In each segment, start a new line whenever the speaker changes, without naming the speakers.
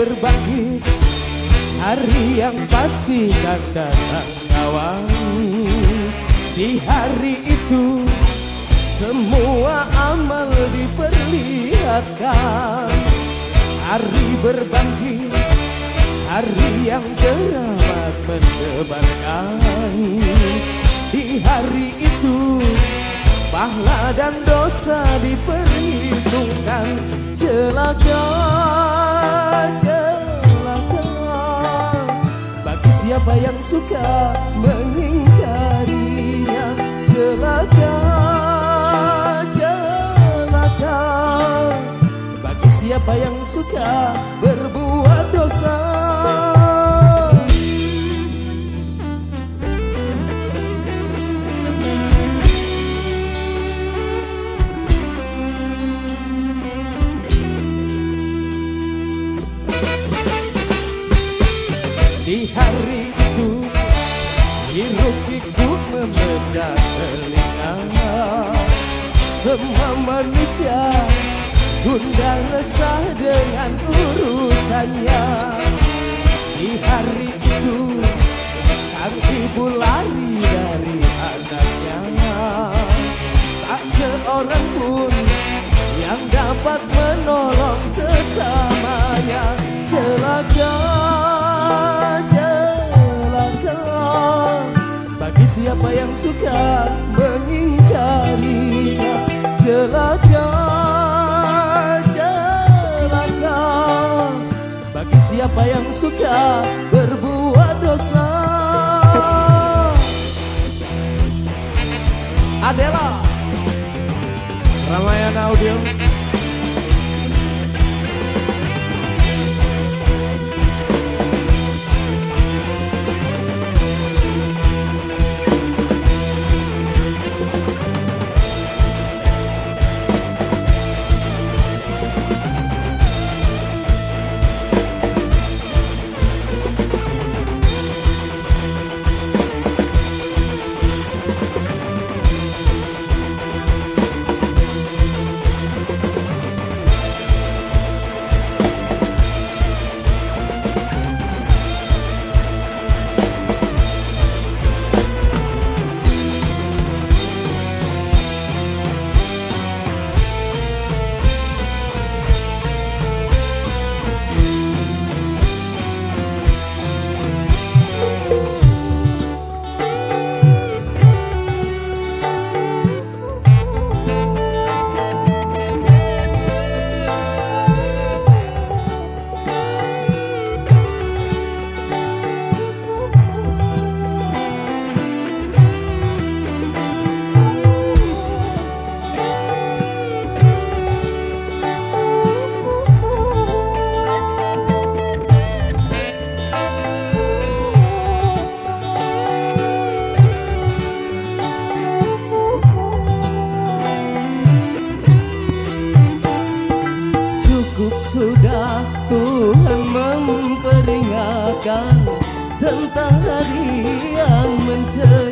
berbangkit Hari yang pasti akan datang kawan. Di hari itu semua amal diperlihatkan. Hari berbangkit Hari yang teramat mendebarkan. Di hari itu Pahala dan dosa diperhitungkan. Celaka, celaka. Bagi siapa yang suka mengingkarinya Celaka, celaka. Bagi siapa yang suka berbuat dosa Semua manusia Gundah resah dengan urusannya. Di hari itu Sang ibu lari dari anaknya. Tak seorang pun Yang dapat menolong sesamanya. Celaka celaka. Bagi siapa yang suka mengingkarinya Celaka, celaka Bagi siapa yang suka berbuat dosa? Adela. Ramayana Audio Tentang hari yang mencekam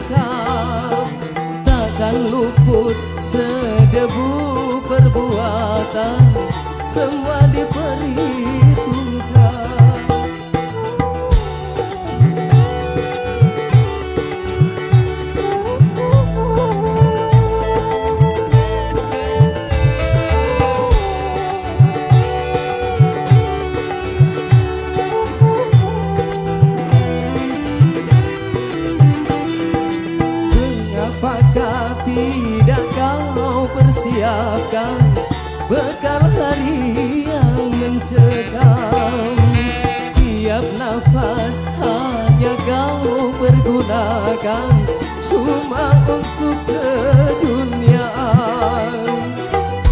Untuk keduniaan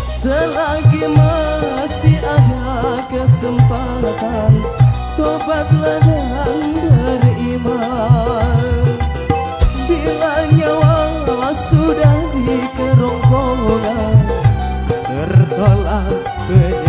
Selagi masih ada kesempatan Tobatlah dan beriman. Bila nyawa sudah di kerongkongan Tertolak penyesalan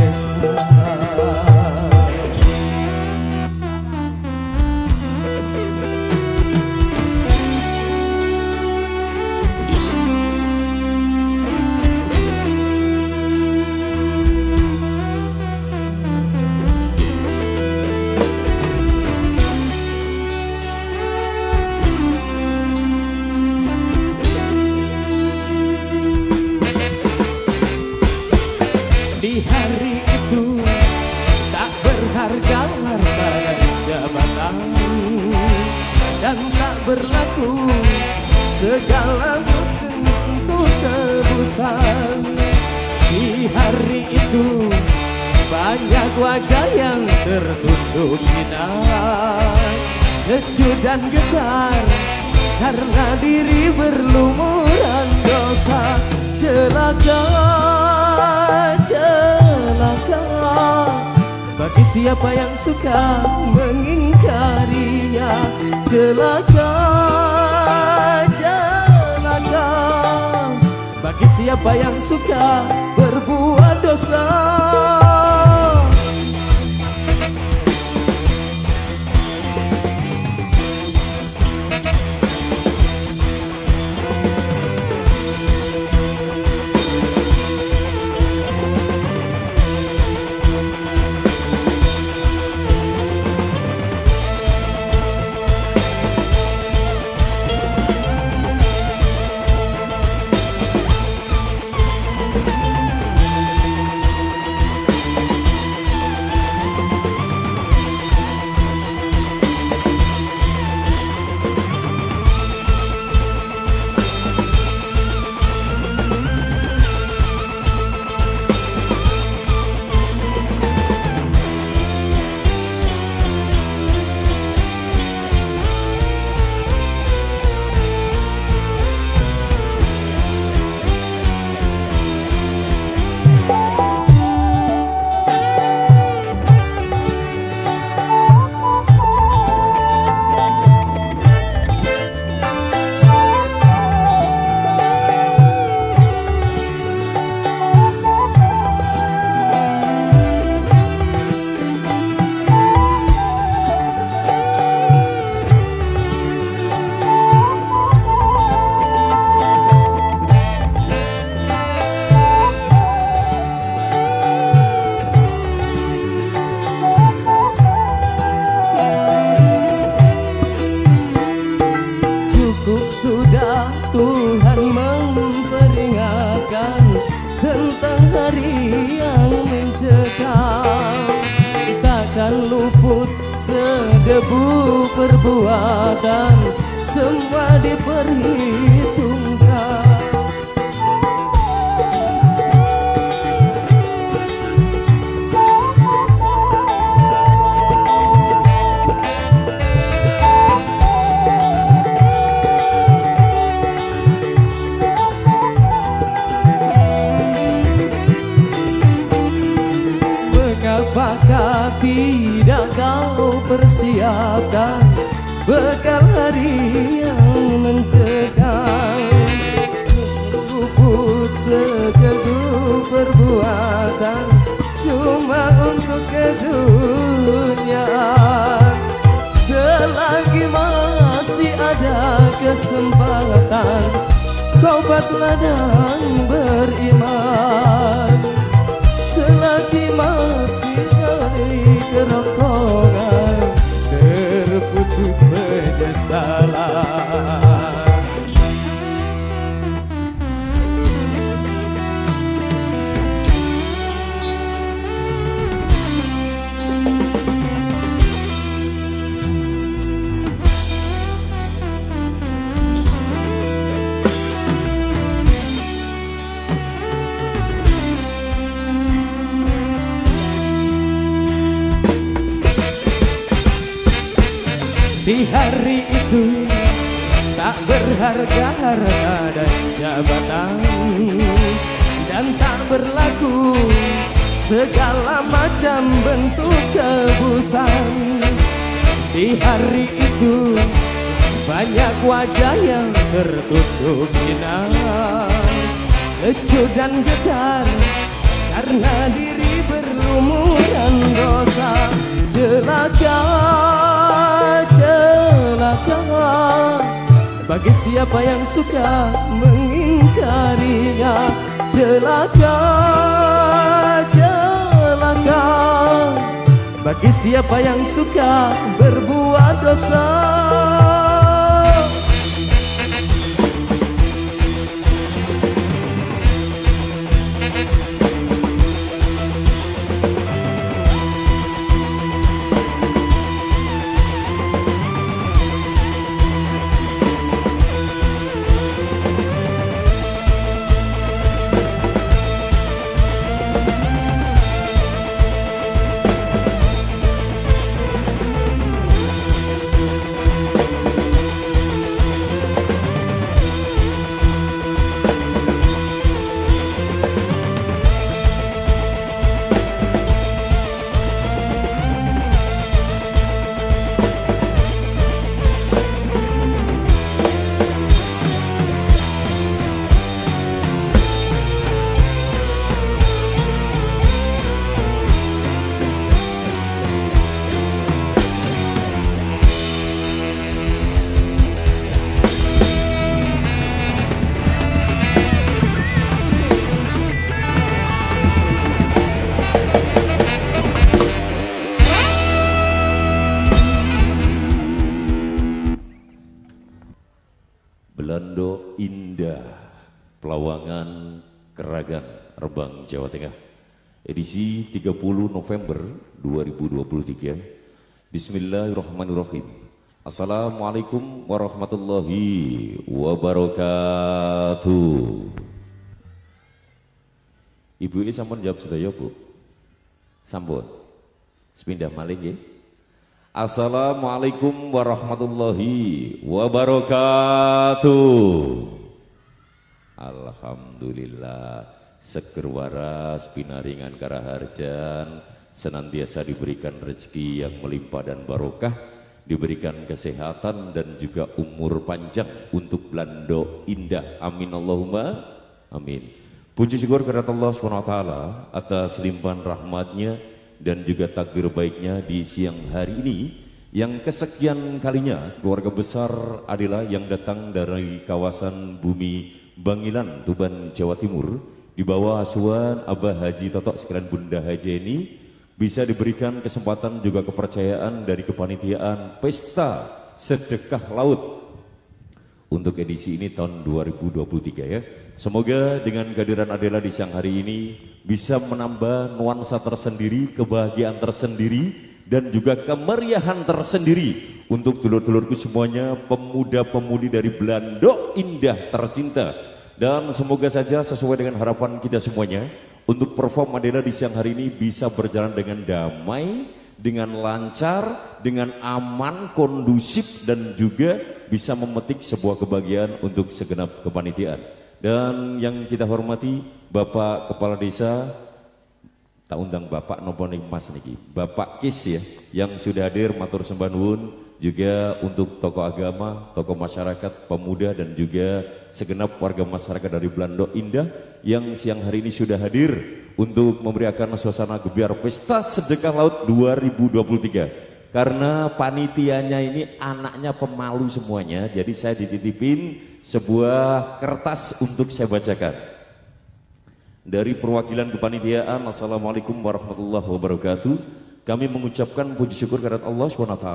Ku dan getar Karena diri berlumuran dosa. Celaka Celaka. Bagi siapa yang suka mengingkarinya. Celaka Celaka. Bagi siapa yang suka berbuat dosa.
30 November 2023 Bismillahirrahmanirrahim. Assalamualaikum warahmatullahi wabarakatuh. Ibu ini sampun jawab sedaya Bu? Sampun. Sepindah maling ya. Assalamualaikum warahmatullahi wabarakatuh. Alhamdulillah seger waras pinaringan karaharjan senantiasa diberikan rezeki yang melimpah dan barokah diberikan kesehatan dan juga umur panjang untuk Belando indah. Amin Allahumma amin. Puji syukur kepada Allah SWT atas limpahan rahmatnya dan juga takdir baiknya di siang hari ini. Yang kesekian kalinya keluarga besar Adila yang datang dari kawasan bumi Bangilan, Tuban, Jawa Timur di bawah asuhan Abah Haji Totok sekalian Bunda Haji ini bisa diberikan kesempatan juga kepercayaan dari kepanitiaan Pesta Sedekah Laut untuk edisi ini tahun 2023 ya. Semoga dengan kehadiran Adela di siang hari ini bisa menambah nuansa tersendiri, kebahagiaan tersendiri, dan juga kemeriahan tersendiri untuk dulur-dulurku semuanya, pemuda-pemudi dari Belando Indah tercinta. Dan semoga saja sesuai dengan harapan kita semuanya, untuk perform Adela di siang hari ini bisa berjalan dengan damai, dengan lancar, dengan aman, kondusif, dan juga bisa memetik sebuah kebahagiaan untuk segenap kepanitiaan. Dan yang kita hormati Bapak Kepala Desa tak undang Bapak nopo Mas niki. Bapak Kis ya yang sudah hadir matur sembah juga untuk tokoh agama, tokoh masyarakat, pemuda dan juga segenap warga masyarakat dari Belando Indah yang siang hari ini sudah hadir untuk memberikan suasana gebiar pesta sedekah laut 2023 karena panitianya ini anaknya pemalu semuanya jadi saya dititipin sebuah kertas untuk saya bacakan. Dari perwakilan kepanitiaan, Assalamualaikum warahmatullahi wabarakatuh. Kami mengucapkan puji syukur kepada Allah SWT.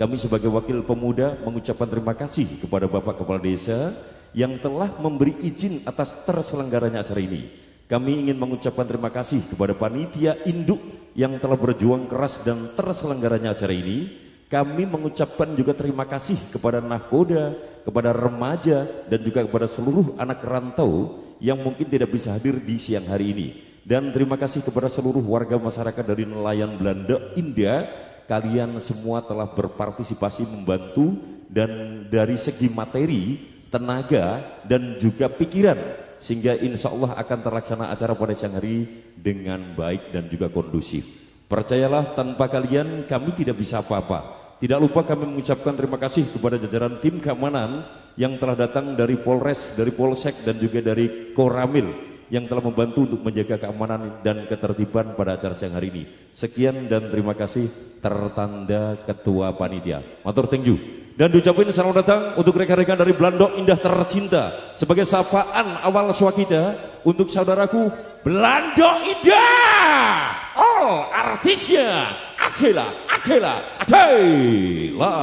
Kami sebagai wakil pemuda mengucapkan terima kasih kepada Bapak Kepala Desa yang telah memberi izin atas terselenggaranya acara ini. Kami ingin mengucapkan terima kasih kepada panitia induk yang telah berjuang keras dan terselenggaranya acara ini. Kami mengucapkan juga terima kasih kepada Nahkoda kepada remaja dan juga kepada seluruh anak rantau yang mungkin tidak bisa hadir di siang hari ini. Dan terima kasih kepada seluruh warga masyarakat dari nelayan Belanda India, kalian semua telah berpartisipasi membantu dan dari segi materi, tenaga dan juga pikiran sehingga insya Allah akan terlaksana acara pada siang hari dengan baik dan juga kondusif. Percayalah tanpa kalian kami tidak bisa apa-apa. Tidak lupa kami mengucapkan terima kasih kepada jajaran tim keamanan yang telah datang dari Polres, dari Polsek dan juga dari Koramil yang telah membantu untuk menjaga keamanan dan ketertiban pada acara siang hari ini. Sekian dan terima kasih tertanda Ketua Panitia. Matur thank you. Dan diucapkan selamat datang untuk rekan-rekan dari Belando Indah tercinta sebagai sapaan awal swakita untuk saudaraku Belando Indah. Oh, artisnya Adela, Adela, Adela.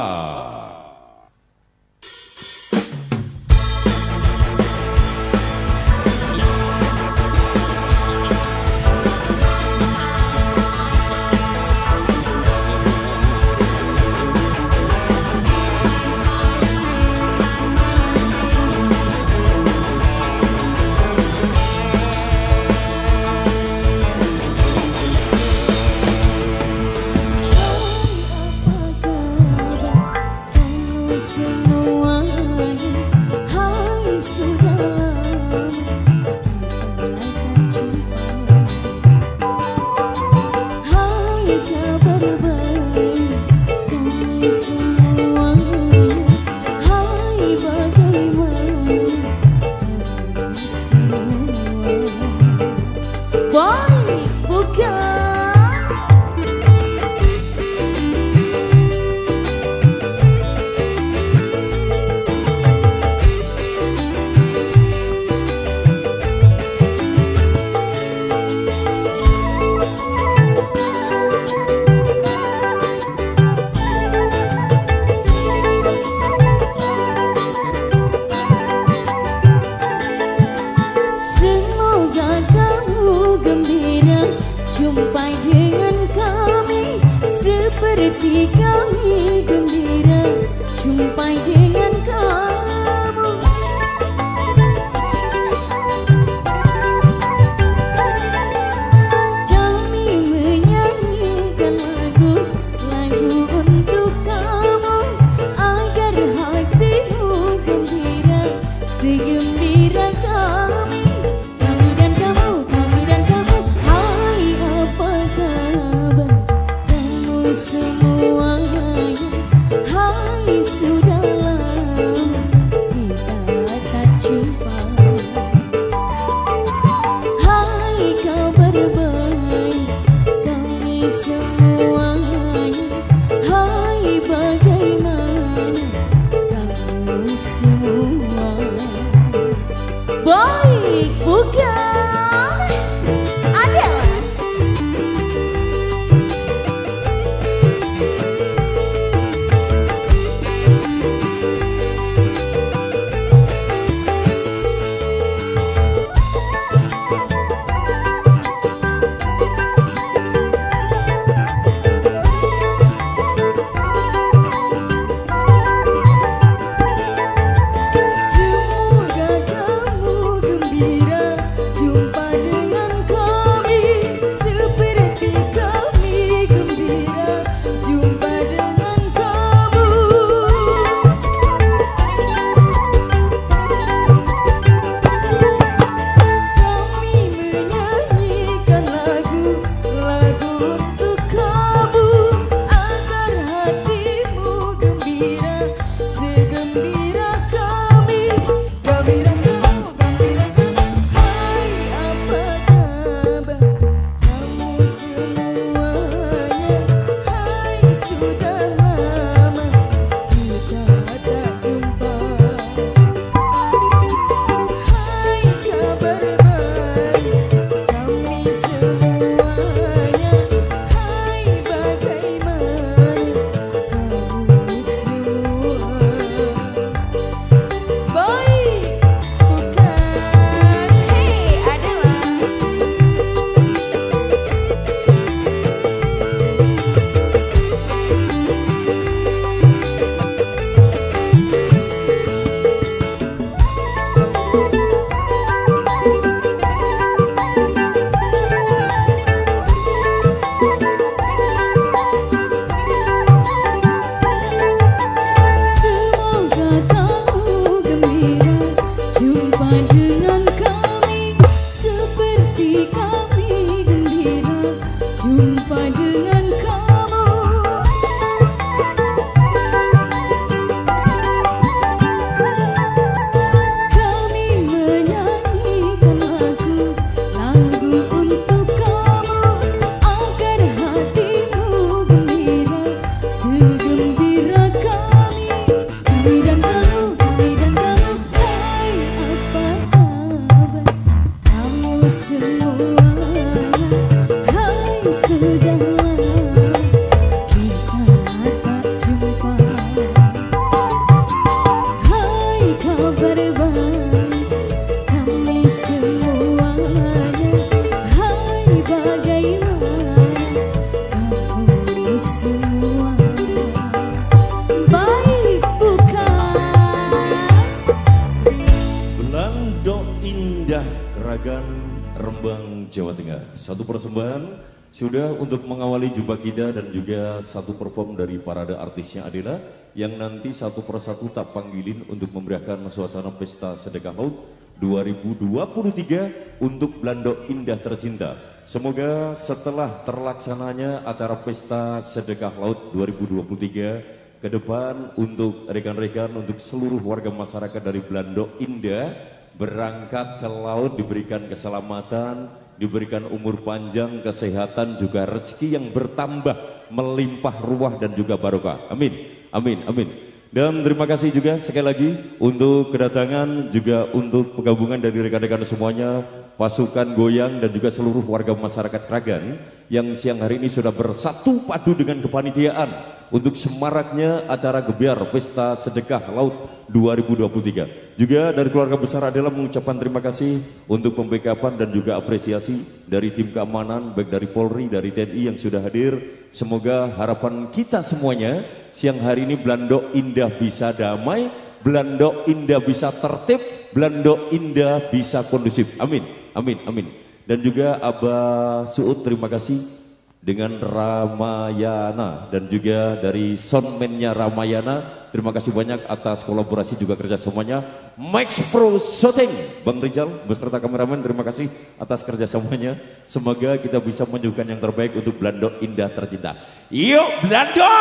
Jumpa kita dan juga satu perform dari parade artisnya Adela yang nanti satu persatu tak panggilin untuk memberikan suasana pesta sedekah laut 2023 untuk Blando Indah Tercinta. Semoga setelah terlaksananya acara pesta sedekah laut 2023 ke depan untuk rekan-rekan untuk seluruh warga masyarakat dari Blando Indah berangkat ke laut diberikan keselamatan diberikan umur panjang, kesehatan, juga rezeki yang bertambah, melimpah ruah dan juga barokah. Amin, amin, amin. Dan terima kasih juga sekali lagi untuk kedatangan juga untuk penggabungan dari rekan-rekan semuanya, pasukan goyang dan juga seluruh warga masyarakat Kragan yang siang hari ini sudah bersatu padu dengan kepanitiaan untuk semaraknya acara gebiar Pesta Sedekah Laut 2023. Juga dari keluarga besar adalah mengucapkan terima kasih untuk pembackupan dan juga apresiasi dari tim keamanan baik dari Polri, dari TNI yang sudah hadir. Semoga harapan kita semuanya siang hari ini Belando indah bisa damai, Belando indah bisa tertib, Belando indah bisa kondusif. Amin. Amin. Amin. Dan juga Abah Suud terima kasih dengan Ramayana dan juga dari soundman-nya Ramayana. Terima kasih banyak atas kolaborasi juga kerjasamanya. Max Pro Shooting, Bang Rizal beserta kameramen terima kasih atas kerjasamanya. Semoga kita bisa menunjukkan yang terbaik untuk Belando Indah tercinta. Yuk Belando!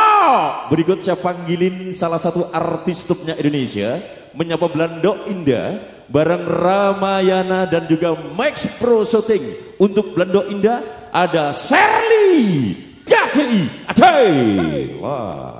Berikut saya panggilin salah satu artis topnya Indonesia menyapa Belando Indah bareng Ramayana dan juga Max Pro Shooting untuk Belando Indah ada Serli KDI Ade. Wah.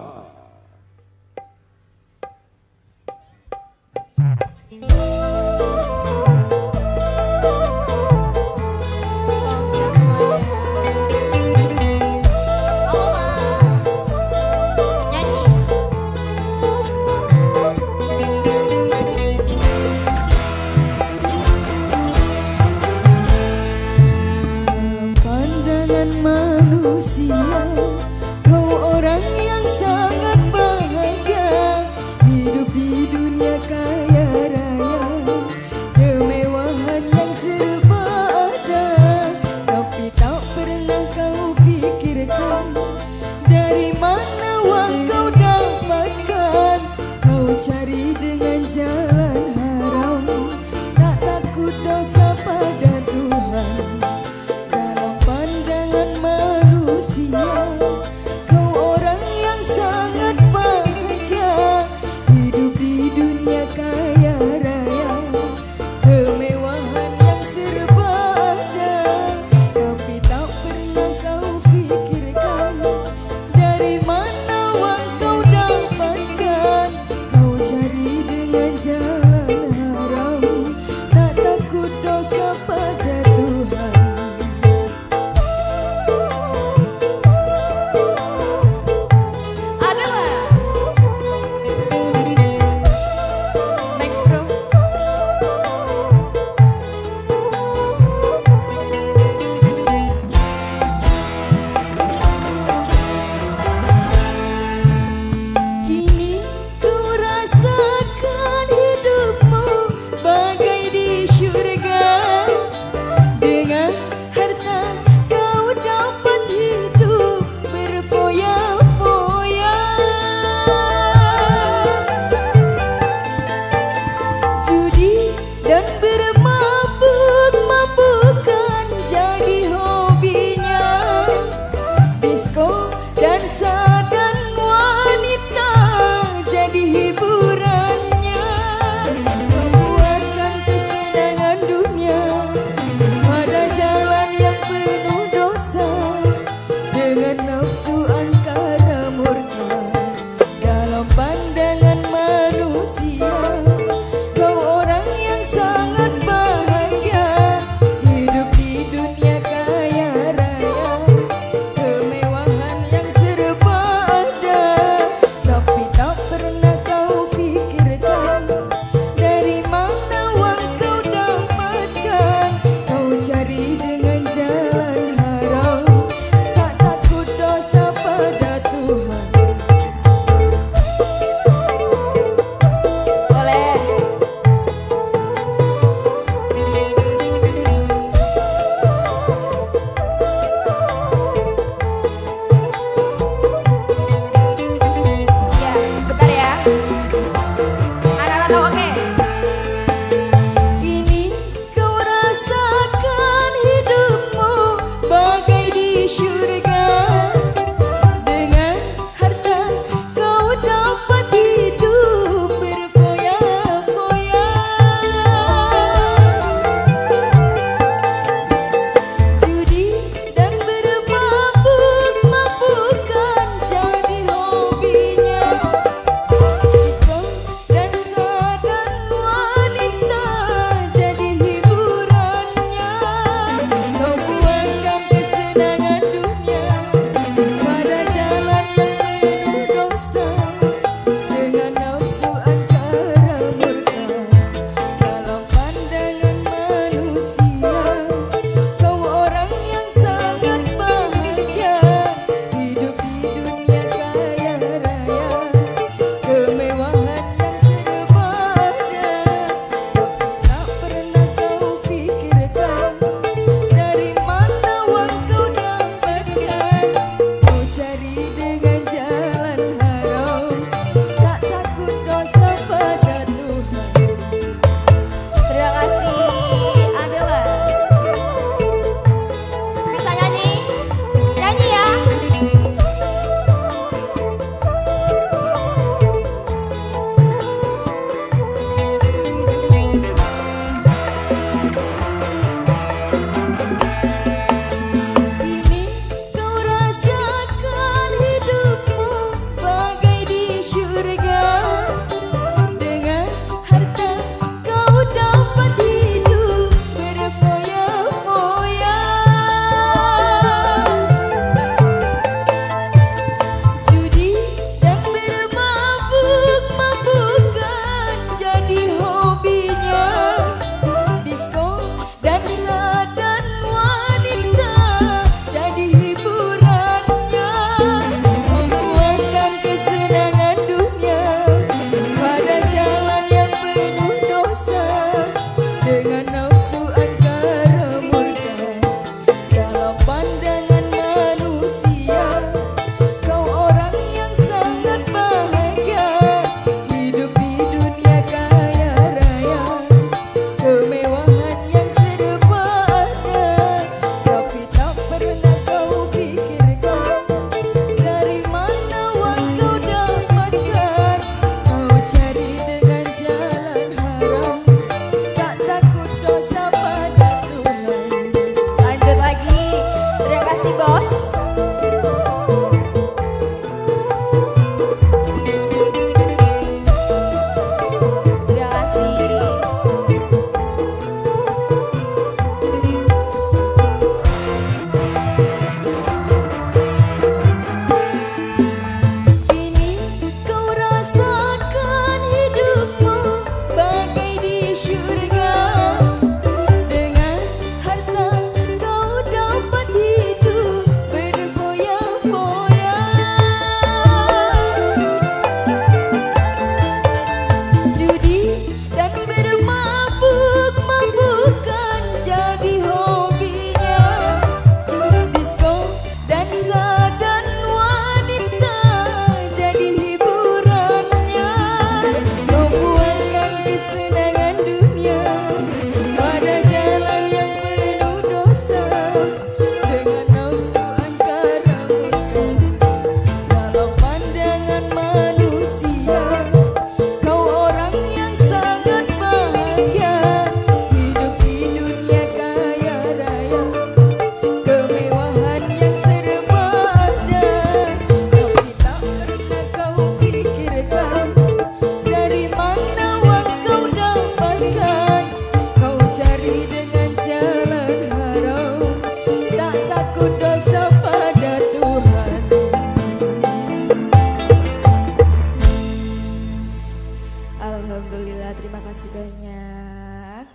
banyak.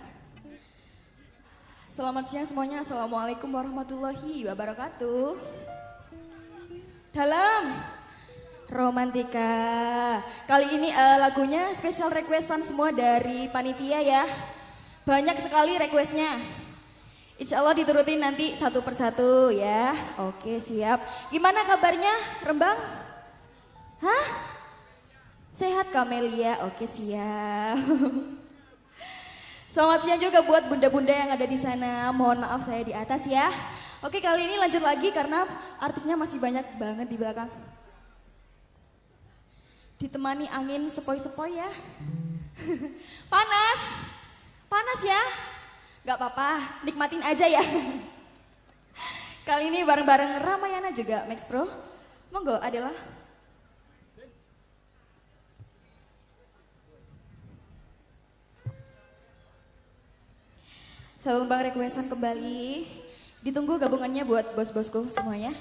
Selamat siang semuanya. Assalamualaikum warahmatullahi wabarakatuh. Dalam romantika. Kali ini uh, lagunya spesial requestan semua dari panitia ya. Banyak sekali requestnya. Insya Allah diturutin nanti satu persatu ya. Oke siap. Gimana kabarnya Rembang? Hah? Sehat Kamelia, oke siap. Selamat siang juga buat bunda-bunda yang ada di sana. Mohon maaf saya di atas ya. Oke kali ini lanjut lagi karena artisnya masih banyak banget di belakang. Ditemani angin sepoi-sepoi ya. Panas, panas ya. Gak apa-apa, nikmatin aja ya. Kali ini bareng-bareng Ramayana juga, Max Pro. Monggo, adalah Satu bang requestan kembali. Ditunggu gabungannya buat bos-bosku semuanya.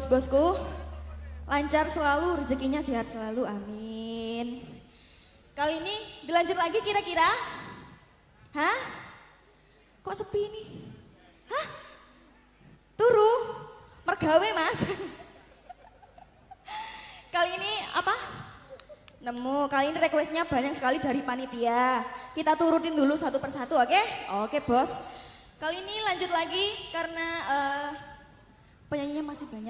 Bos-bosku. Lancar selalu, rezekinya sehat selalu, amin. Kali ini dilanjut lagi kira-kira? Hah? Kok sepi nih? Hah? Turu? Mergawe mas? Kali ini apa? Nemu, kali ini requestnya banyak sekali dari panitia. Kita turutin dulu satu persatu, oke? Oke bos. Kali ini lanjut lagi karena uh, penyanyinya masih banyak.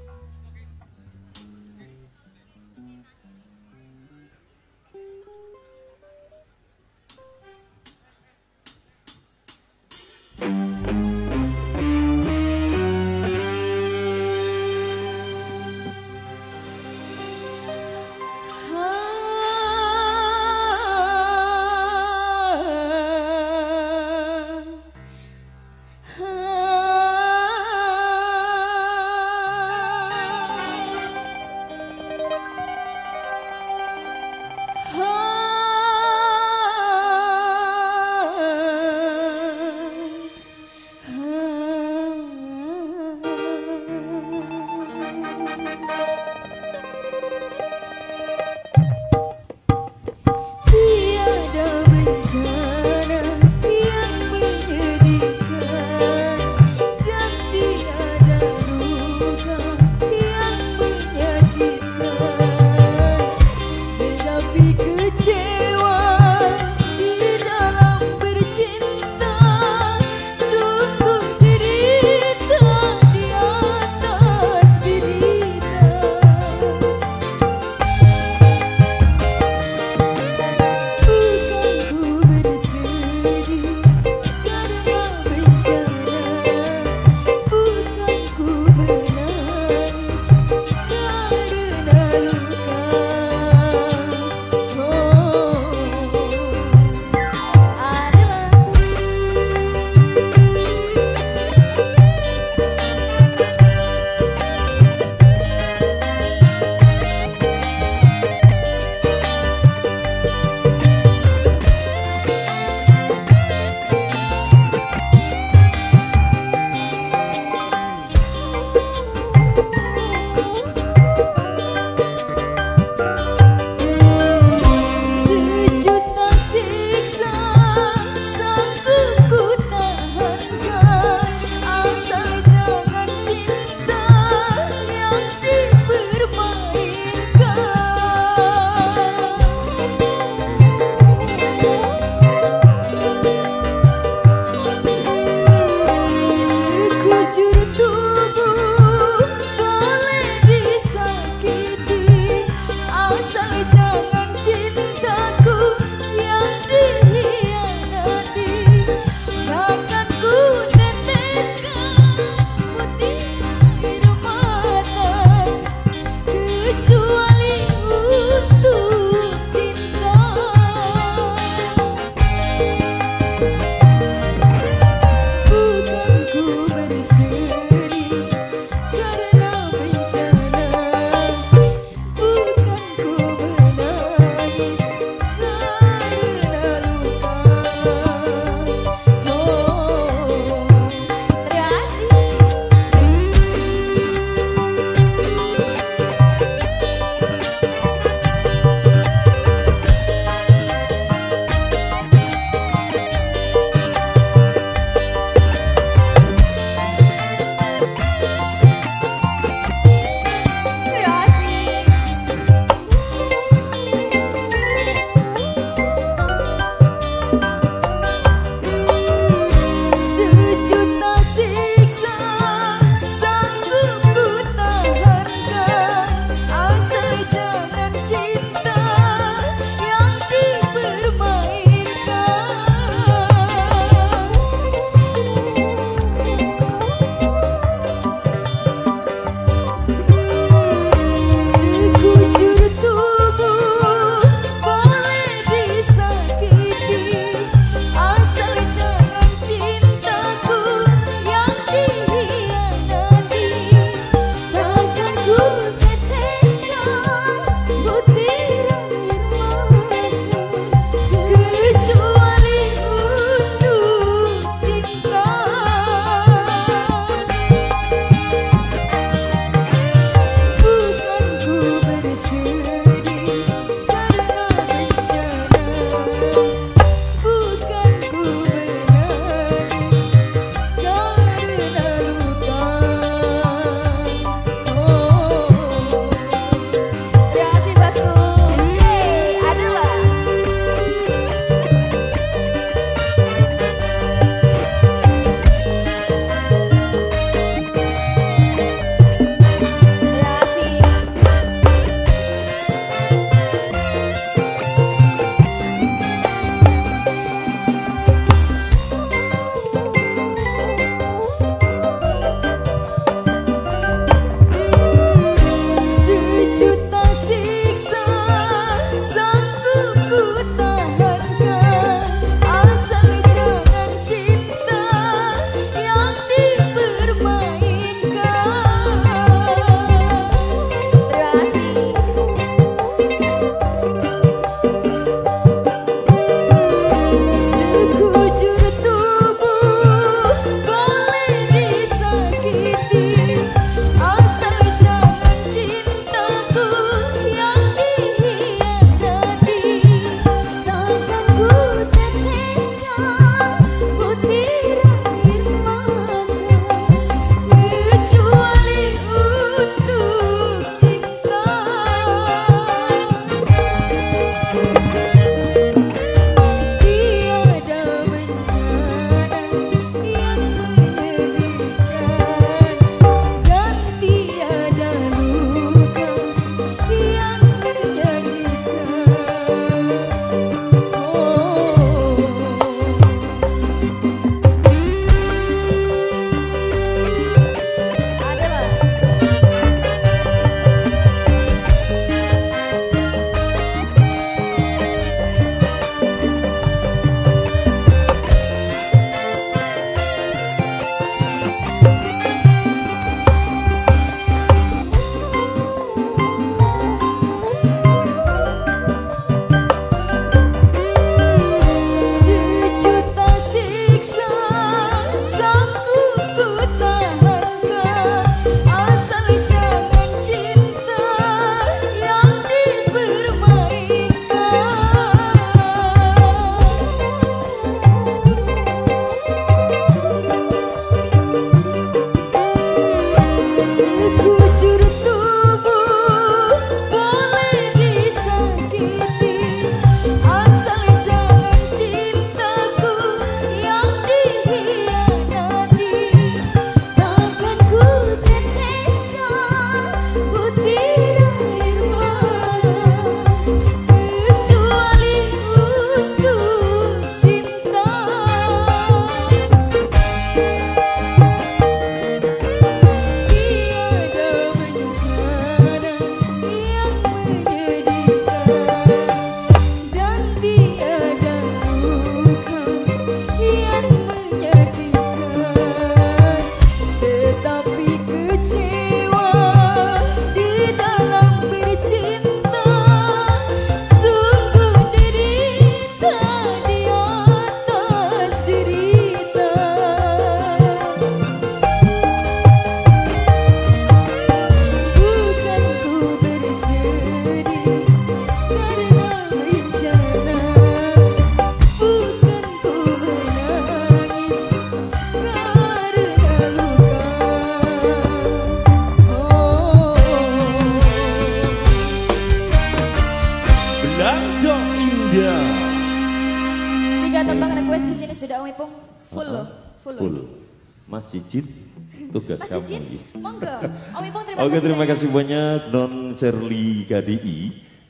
terima kasih. banyak.
Non Shirley KDI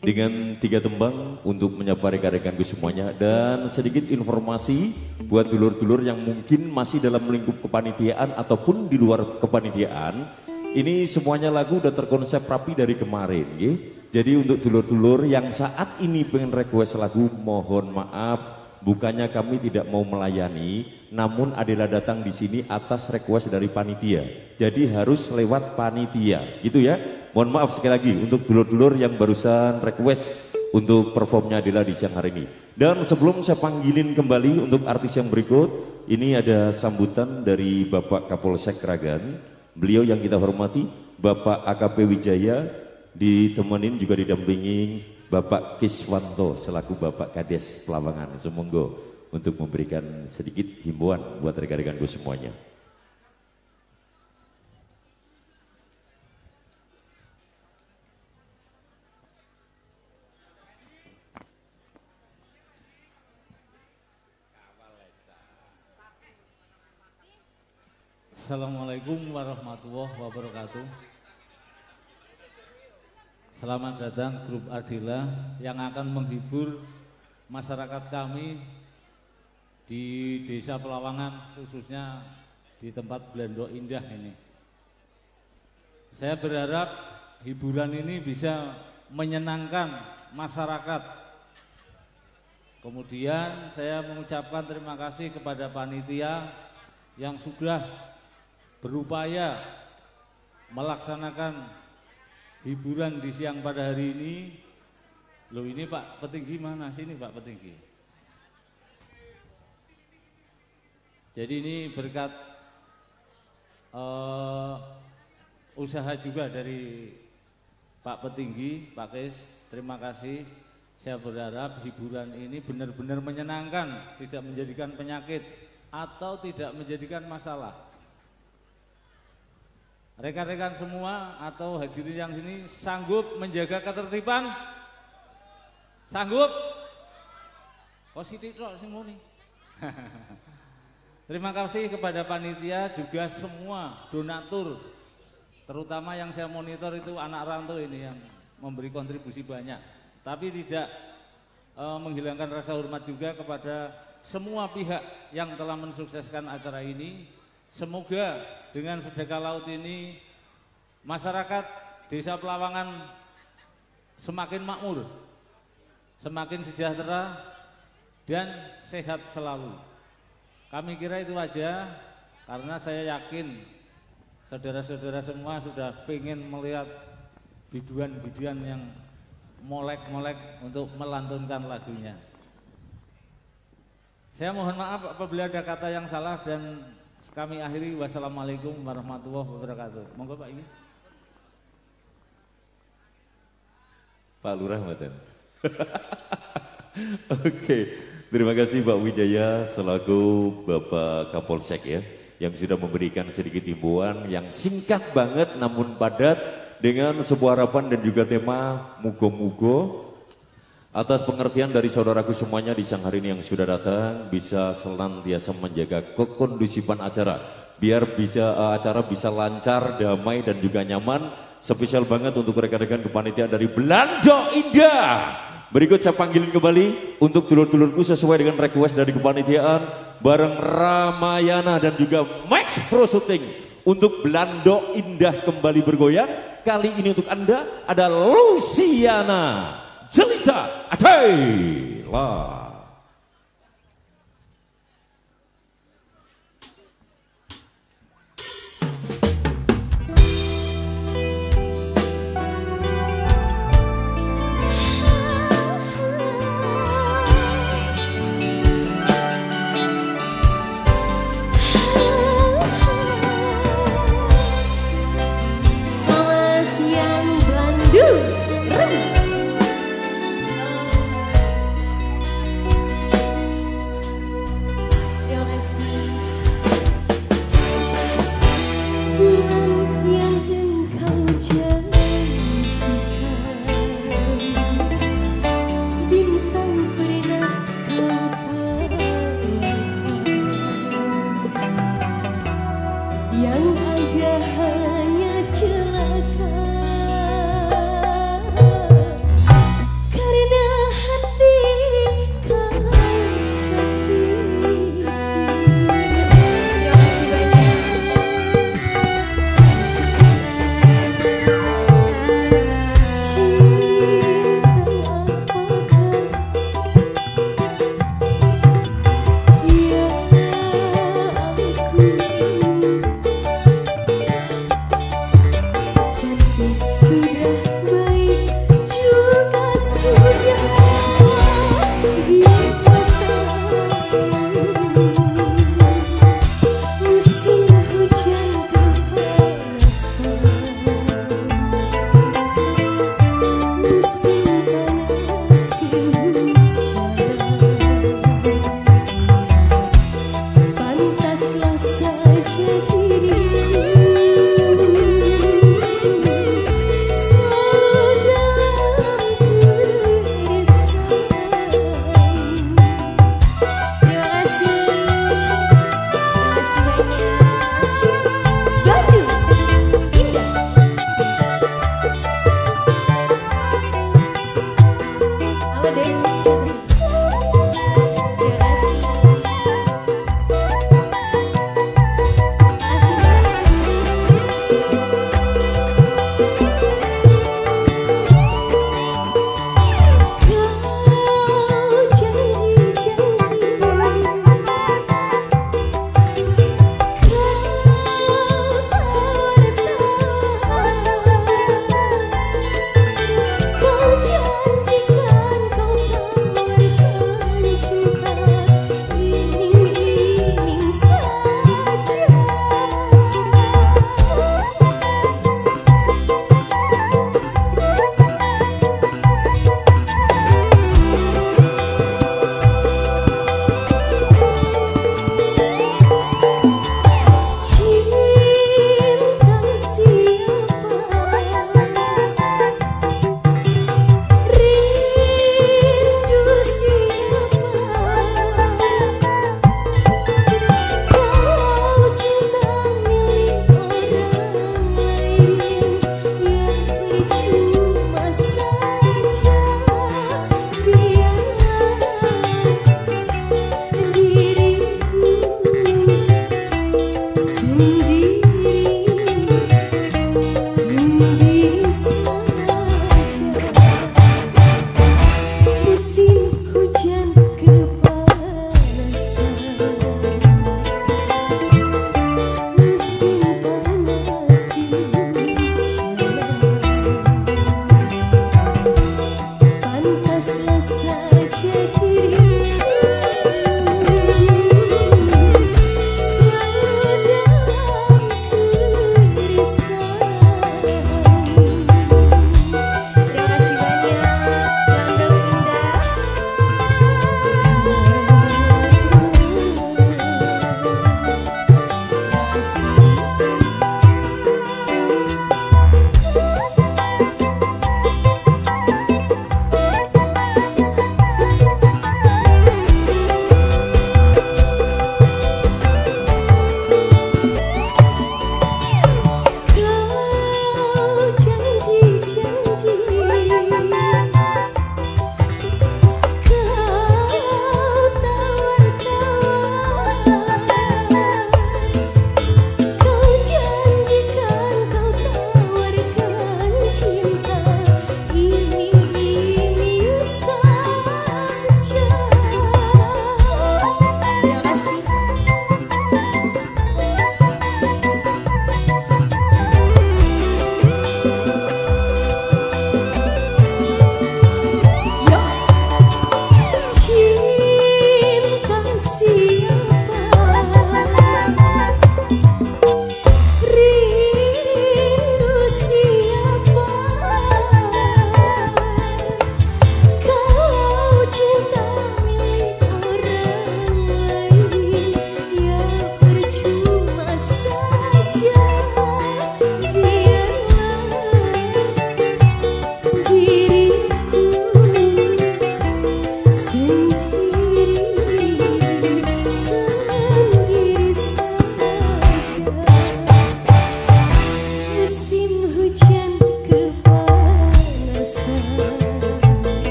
dengan tiga tembang untuk menyapa rekan-rekanku semuanya dan sedikit informasi buat dulur-dulur yang mungkin masih dalam lingkup kepanitiaan ataupun di luar kepanitiaan ini semuanya lagu udah terkonsep rapi dari kemarin ya. jadi untuk dulur-dulur yang saat ini pengen request lagu mohon maaf bukannya kami tidak mau melayani, namun adalah datang di sini atas request dari panitia. Jadi harus lewat panitia, gitu ya. Mohon maaf sekali lagi untuk dulur-dulur yang barusan request untuk performnya adalah di siang hari ini. Dan sebelum saya panggilin kembali untuk artis yang berikut, ini ada sambutan dari Bapak Kapolsek Ragan. Beliau yang kita hormati, Bapak AKP Wijaya, ditemenin juga didampingi Bapak Kiswanto selaku Bapak Kades Pelawangan Semonggo untuk memberikan sedikit himbauan buat rekan-rekanku semuanya.
Assalamualaikum warahmatullahi wabarakatuh. Selamat datang grup Adila yang akan menghibur masyarakat kami di Desa Pelawangan khususnya di tempat Blendo Indah ini. Saya berharap hiburan ini bisa menyenangkan masyarakat. Kemudian saya mengucapkan terima kasih kepada panitia yang sudah berupaya melaksanakan hiburan di siang pada hari ini. Loh ini Pak Petinggi mana? Sini Pak Petinggi. Jadi ini berkat eh, usaha juga dari Pak Petinggi, Pak Kes, terima kasih. Saya berharap hiburan ini benar-benar menyenangkan, tidak menjadikan penyakit atau tidak menjadikan masalah. Rekan-rekan semua atau hadirin yang sini sanggup menjaga ketertiban? Sanggup? Positif kok semuanya. Terima kasih kepada panitia juga semua donatur terutama yang saya monitor itu anak rantau ini yang memberi kontribusi banyak tapi tidak eh, menghilangkan rasa hormat juga kepada semua pihak yang telah mensukseskan acara ini semoga dengan sedekah laut ini masyarakat desa Pelawangan semakin makmur semakin sejahtera dan sehat selalu kami kira itu aja karena saya yakin saudara-saudara semua sudah pengen melihat biduan-biduan yang molek-molek untuk melantunkan lagunya. Saya mohon maaf apabila ada kata yang salah dan kami akhiri wassalamualaikum warahmatullahi wabarakatuh. Monggo Pak ini.
Pak Lurah Maten. Oke, terima kasih Pak Wijaya selaku Bapak Kapolsek ya yang sudah memberikan sedikit himbauan yang singkat banget namun padat dengan sebuah harapan dan juga tema mugo-mugo atas pengertian dari saudaraku semuanya di siang hari ini yang sudah datang bisa senantiasa menjaga kekondusifan acara biar bisa eh, acara bisa lancar, damai dan juga nyaman. Spesial banget untuk rekan-rekan kepanitiaan dari Belanda Indah. Berikut saya panggilin kembali untuk dulur-dulurku sesuai dengan request dari kepanitiaan bareng Ramayana dan juga Max Pro Shooting untuk Belando Indah kembali bergoyang. Kali ini untuk Anda ada Luciana Jelita Atela.
Selamat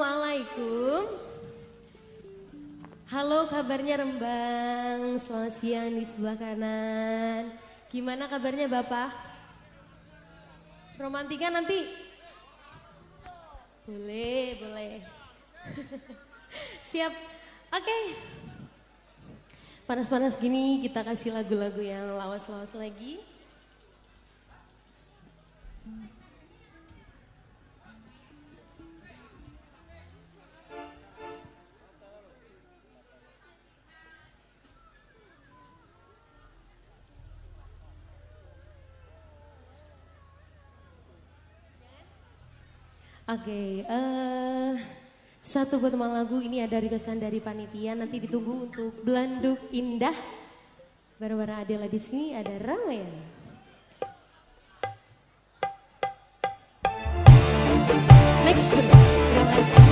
Assalamualaikum. Halo kabarnya Rembang, selamat siang di sebelah kanan. Gimana kabarnya Bapak? Romantika nanti? Boleh, boleh. Siap, oke. Panas-panas gini kita kasih lagu-lagu yang lawas-lawas lagi. Oke, okay, uh, eh, satu buat lagu ini ada requestan dari panitia. Nanti ditunggu untuk Belanduk Indah. Bareng-bareng Adela di sini ada Ramen. Next, terima kasih.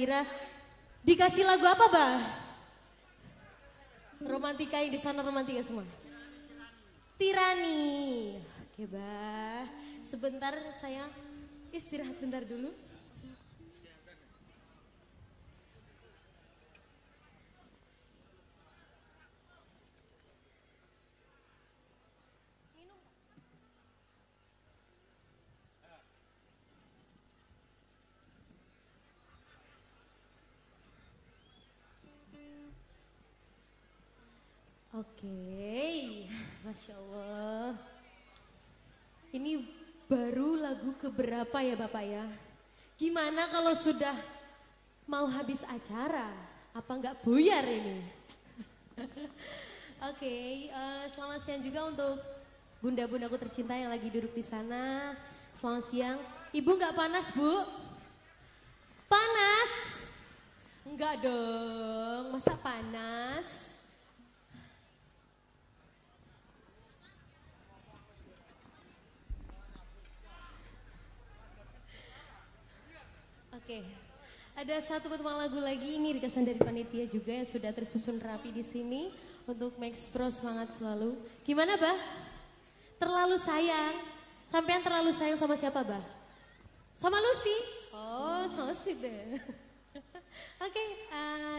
Kira-kira dikasih lagu apa, Bah? Romantika yang di sana romantika semua. Tirani. Oke, Bah. Sebentar saya istirahat bentar dulu. Oke, Masya Allah. Ini baru lagu keberapa ya Bapak ya? Gimana kalau sudah mau habis acara? Apa nggak buyar ini? Oke, uh, selamat siang juga untuk bunda-bundaku tercinta yang lagi duduk di sana. Selamat siang. Ibu nggak panas bu? Panas? Enggak dong, masa panas? Oke. Ada satu pertemuan lagu lagi ini dikasih dari panitia juga yang sudah tersusun rapi di sini untuk Max Pro semangat selalu. Gimana, Bah? Terlalu sayang. Sampean terlalu sayang sama siapa, Bah? Sama Lucy. Oh, oh. so sweet deh. Oke,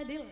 Adil.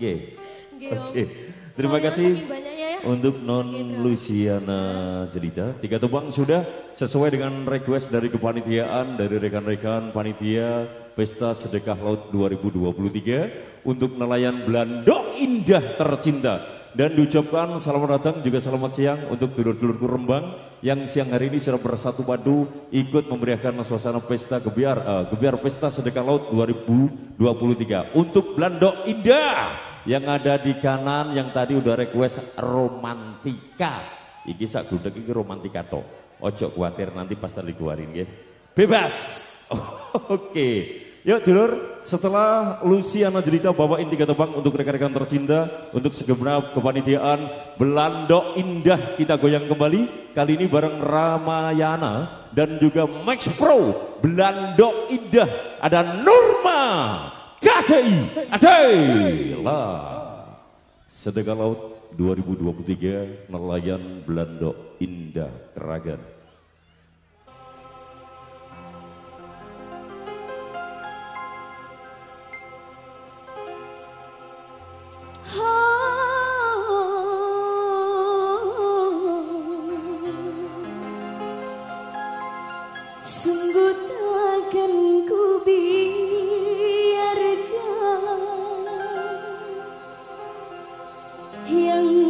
Oke.
Oke.
Terima
Soalnya
kasih
ya.
untuk non
terima
Luciana Jelita. Tiga tebang sudah sesuai dengan request dari kepanitiaan dari rekan-rekan panitia Pesta Sedekah Laut 2023 untuk nelayan Belando Indah tercinta. Dan diucapkan selamat datang juga selamat siang untuk dulur-dulurku Rembang yang siang hari ini sudah bersatu padu ikut memeriahkan suasana pesta gebiar eh, gebiar pesta sedekah laut 2023 untuk Belando Indah yang ada di kanan yang tadi udah request romantika. Iki sak gudeg iki romantika to ojo khawatir nanti pas tadi keluarin ya bebas! Oke. Yuk dulur. Setelah Luciana Jelita bawain tiga tebang untuk rekan-rekan tercinta untuk segenap kepanitiaan Belando Indah kita goyang kembali. Kali ini bareng Ramayana dan juga Max Pro. Belando Indah ada Nurma KCI Adela Sedekah Laut 2023 nelayan Belando Indah Keragan.
Sungguh takkan ku biarkan Yang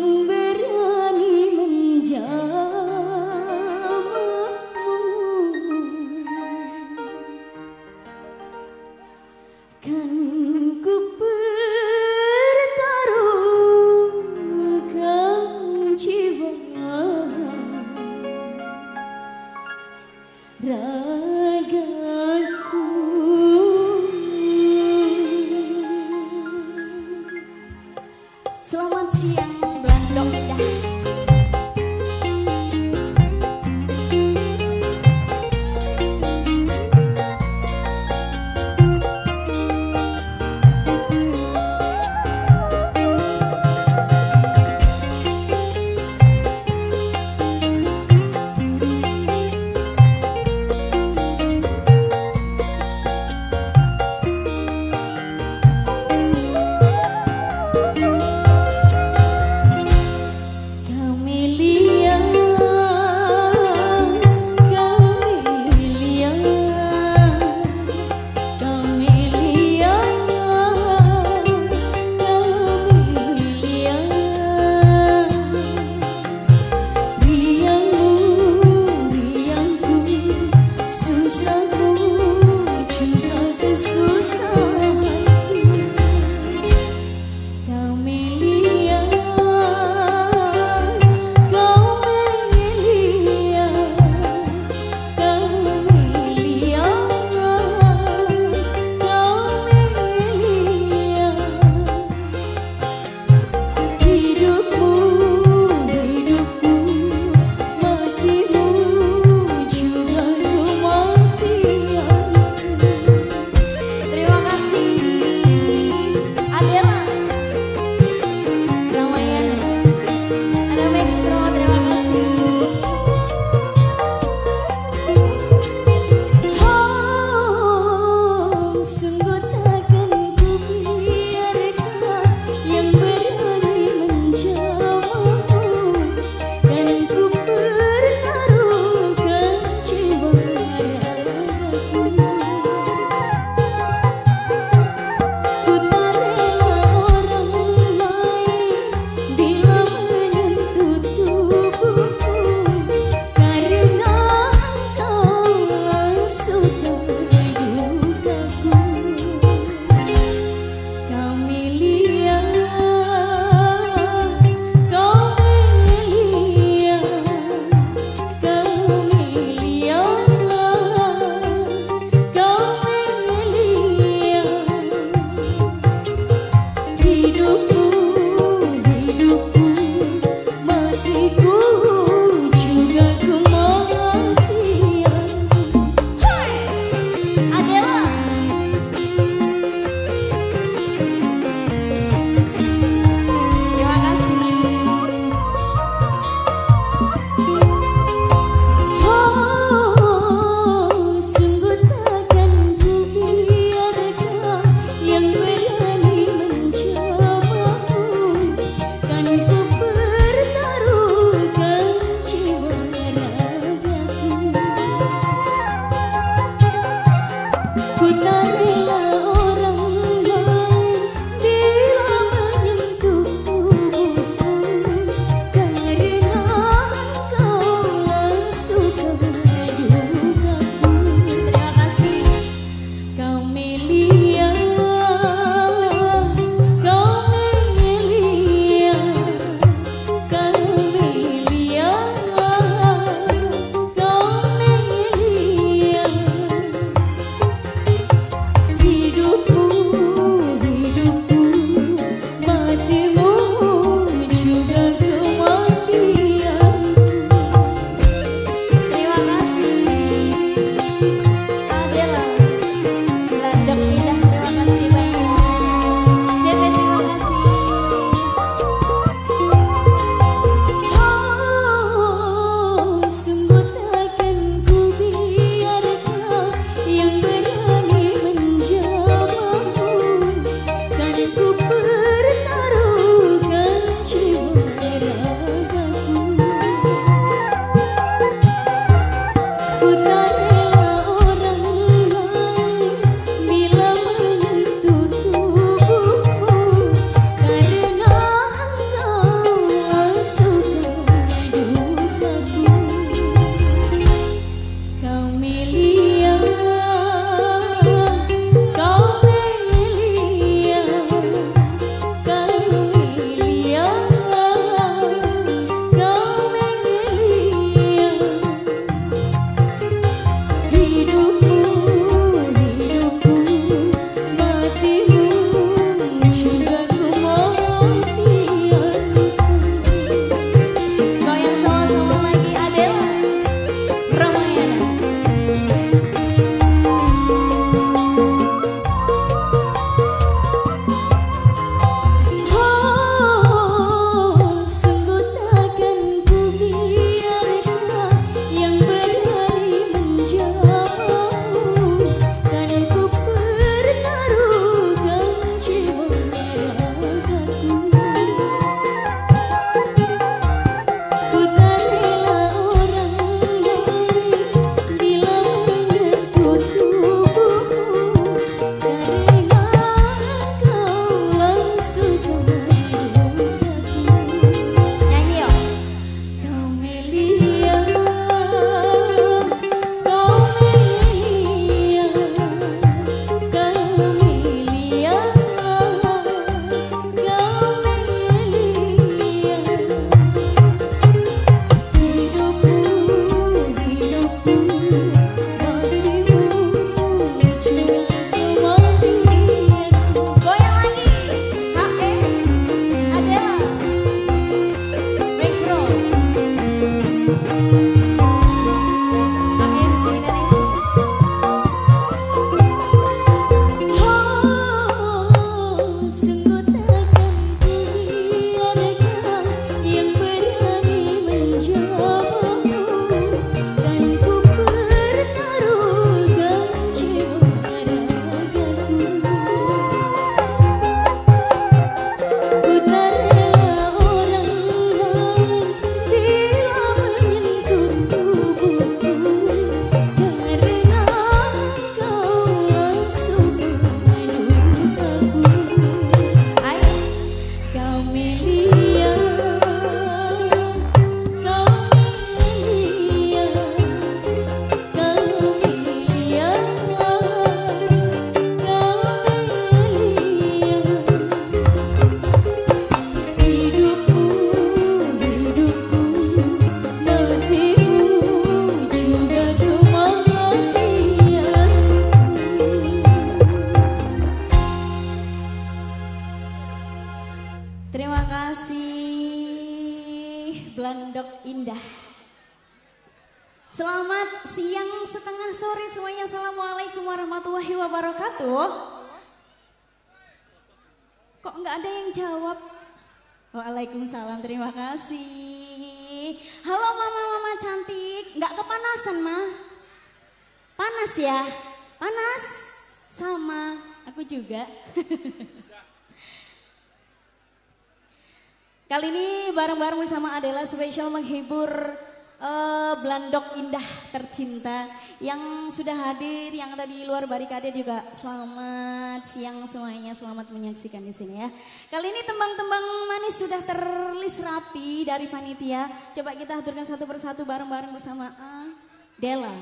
ada di luar barikade juga selamat siang semuanya, selamat menyaksikan di sini ya. Kali ini tembang-tembang manis sudah terlis rapi dari panitia. Coba kita haturkan satu persatu bareng-bareng bersama Adela.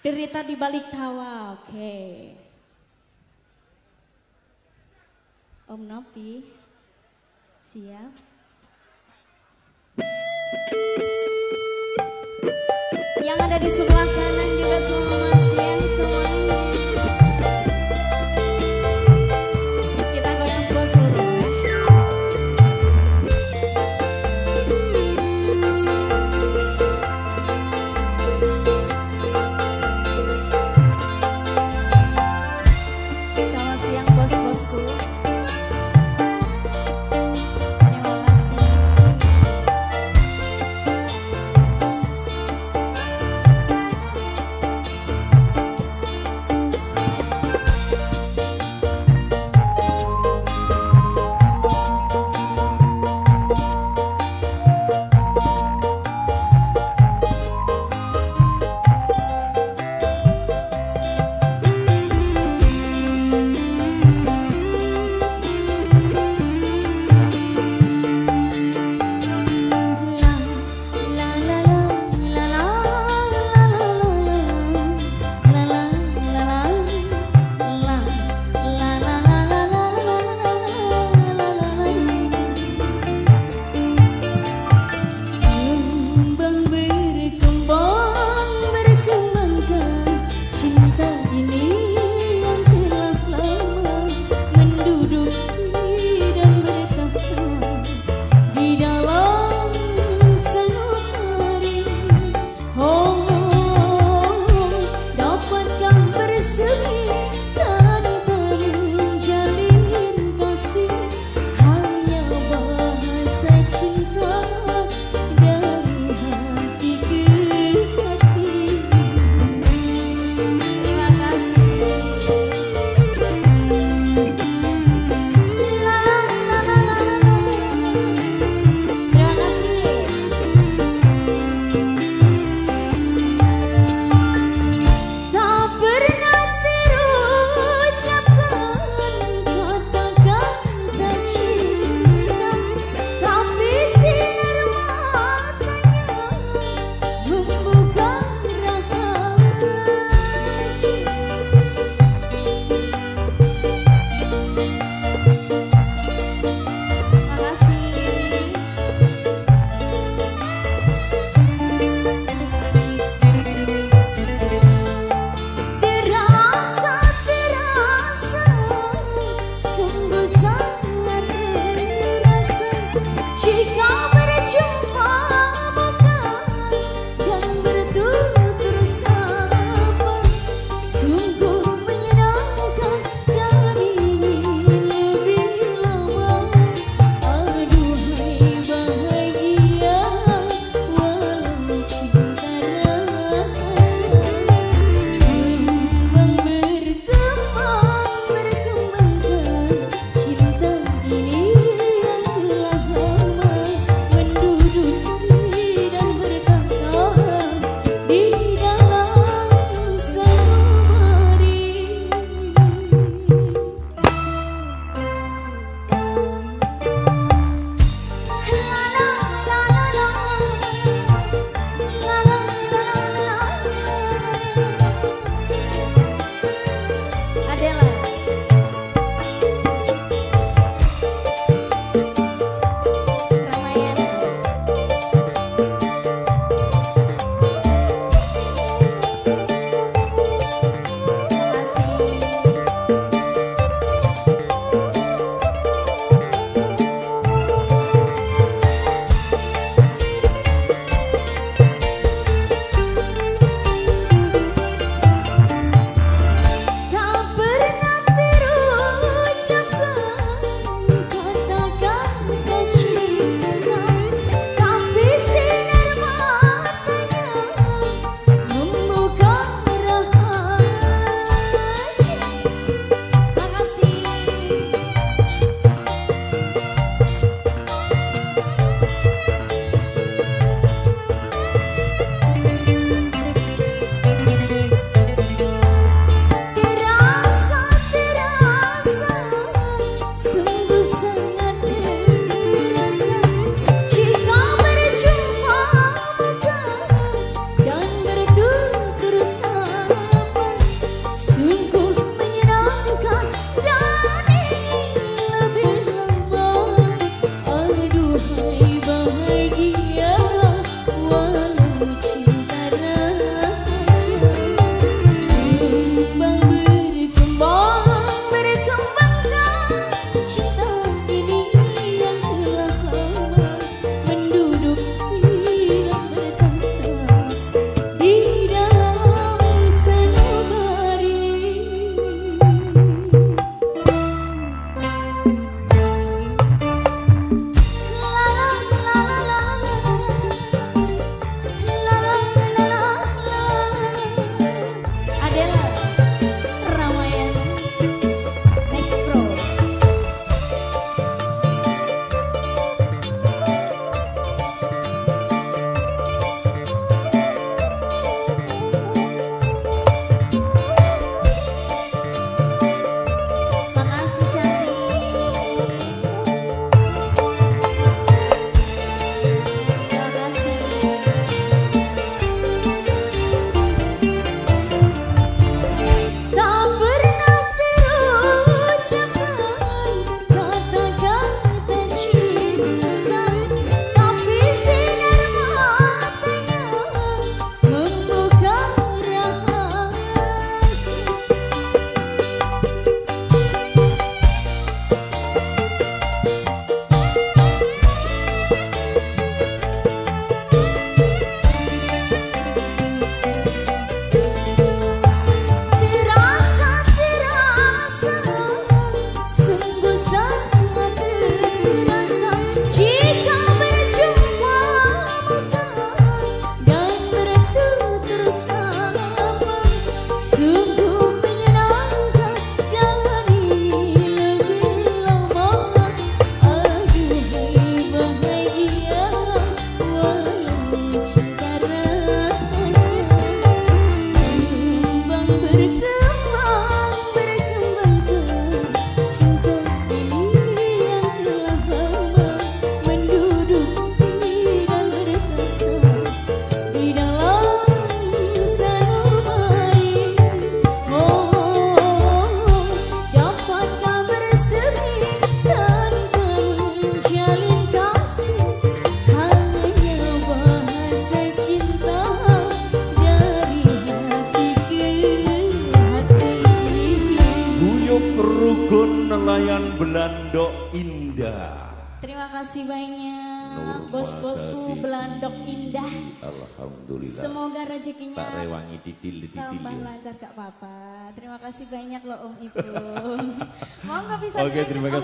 Derita di balik tawa, oke. Okay. Om Nopi. Siap. Yang ada di sebelah kanan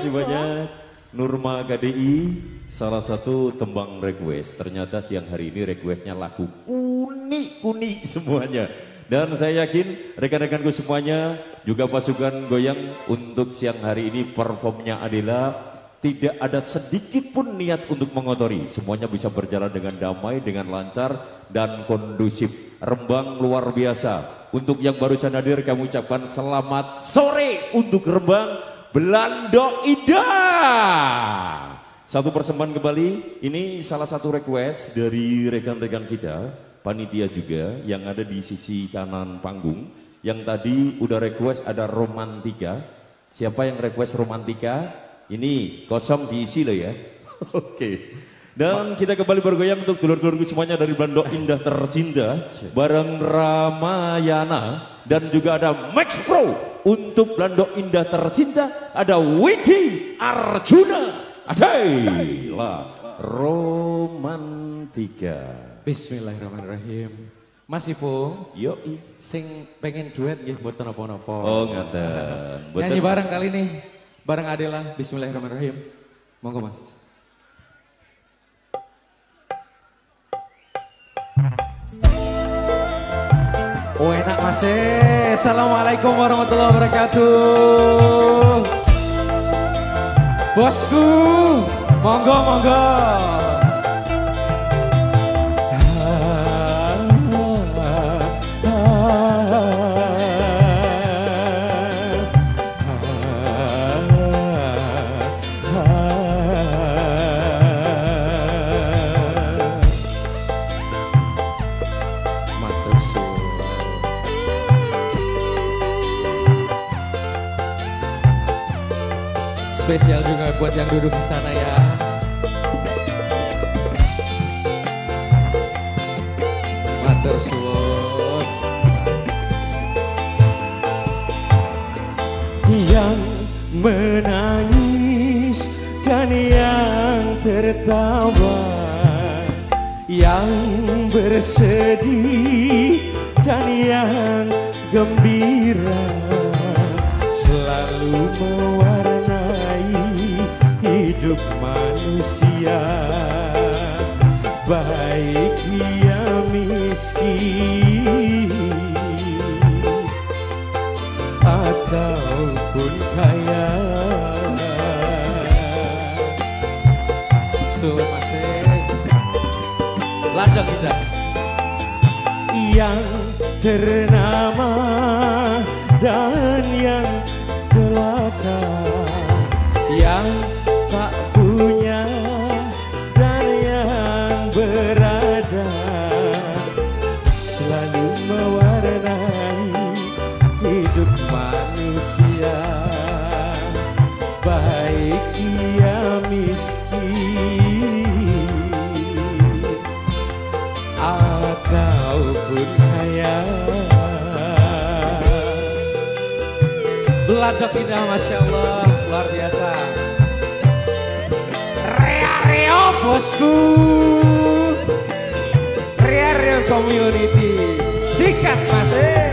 kasih banyak.
Nurma KDI, salah satu tembang request. Ternyata siang hari ini requestnya lagu kuni-kuni semuanya. Dan saya yakin rekan-rekanku semuanya juga pasukan goyang untuk siang hari ini performnya adalah tidak ada sedikit pun niat untuk mengotori. Semuanya bisa berjalan dengan damai, dengan lancar dan kondusif. Rembang luar biasa. Untuk yang barusan hadir kami ucapkan selamat sore untuk Rembang Belando Indah. Satu persembahan kembali, ini salah satu request dari rekan-rekan kita, panitia juga yang ada di sisi kanan panggung. Yang tadi udah request ada romantika. Siapa yang request romantika? Ini kosong diisi loh ya. Oke. Dan kita kembali bergoyang untuk dulur-dulurku semuanya dari Belando Indah tercinta bareng Ramayana dan juga ada Max Pro untuk Belando Indah tercinta ada Widi Arjuna adalah romantika.
Bismillahirrahmanirrahim. Mas Ipung,
Yoi.
sing pengen duet nggih mboten napa-napa.
Oh ngaten.
Nyanyi bareng kali ini. Bareng Adela. Bismillahirrahmanirrahim. Monggo Mas. Enak Mas. eh. Assalamualaikum warahmatullahi wabarakatuh. Bosku, monggo monggo. Spesial juga buat yang duduk di sana ya. Matur suwun. Yang menangis dan yang tertawa Yang bersedih dan yang gembira manusia Baik dia miskin ataupun kaya. Masih. Lanjut kita. Yang ternama dan yang Beladok indah Masya Allah. Luar biasa. Rea Reo bosku. Rea Reo community. Sikat mas. eh.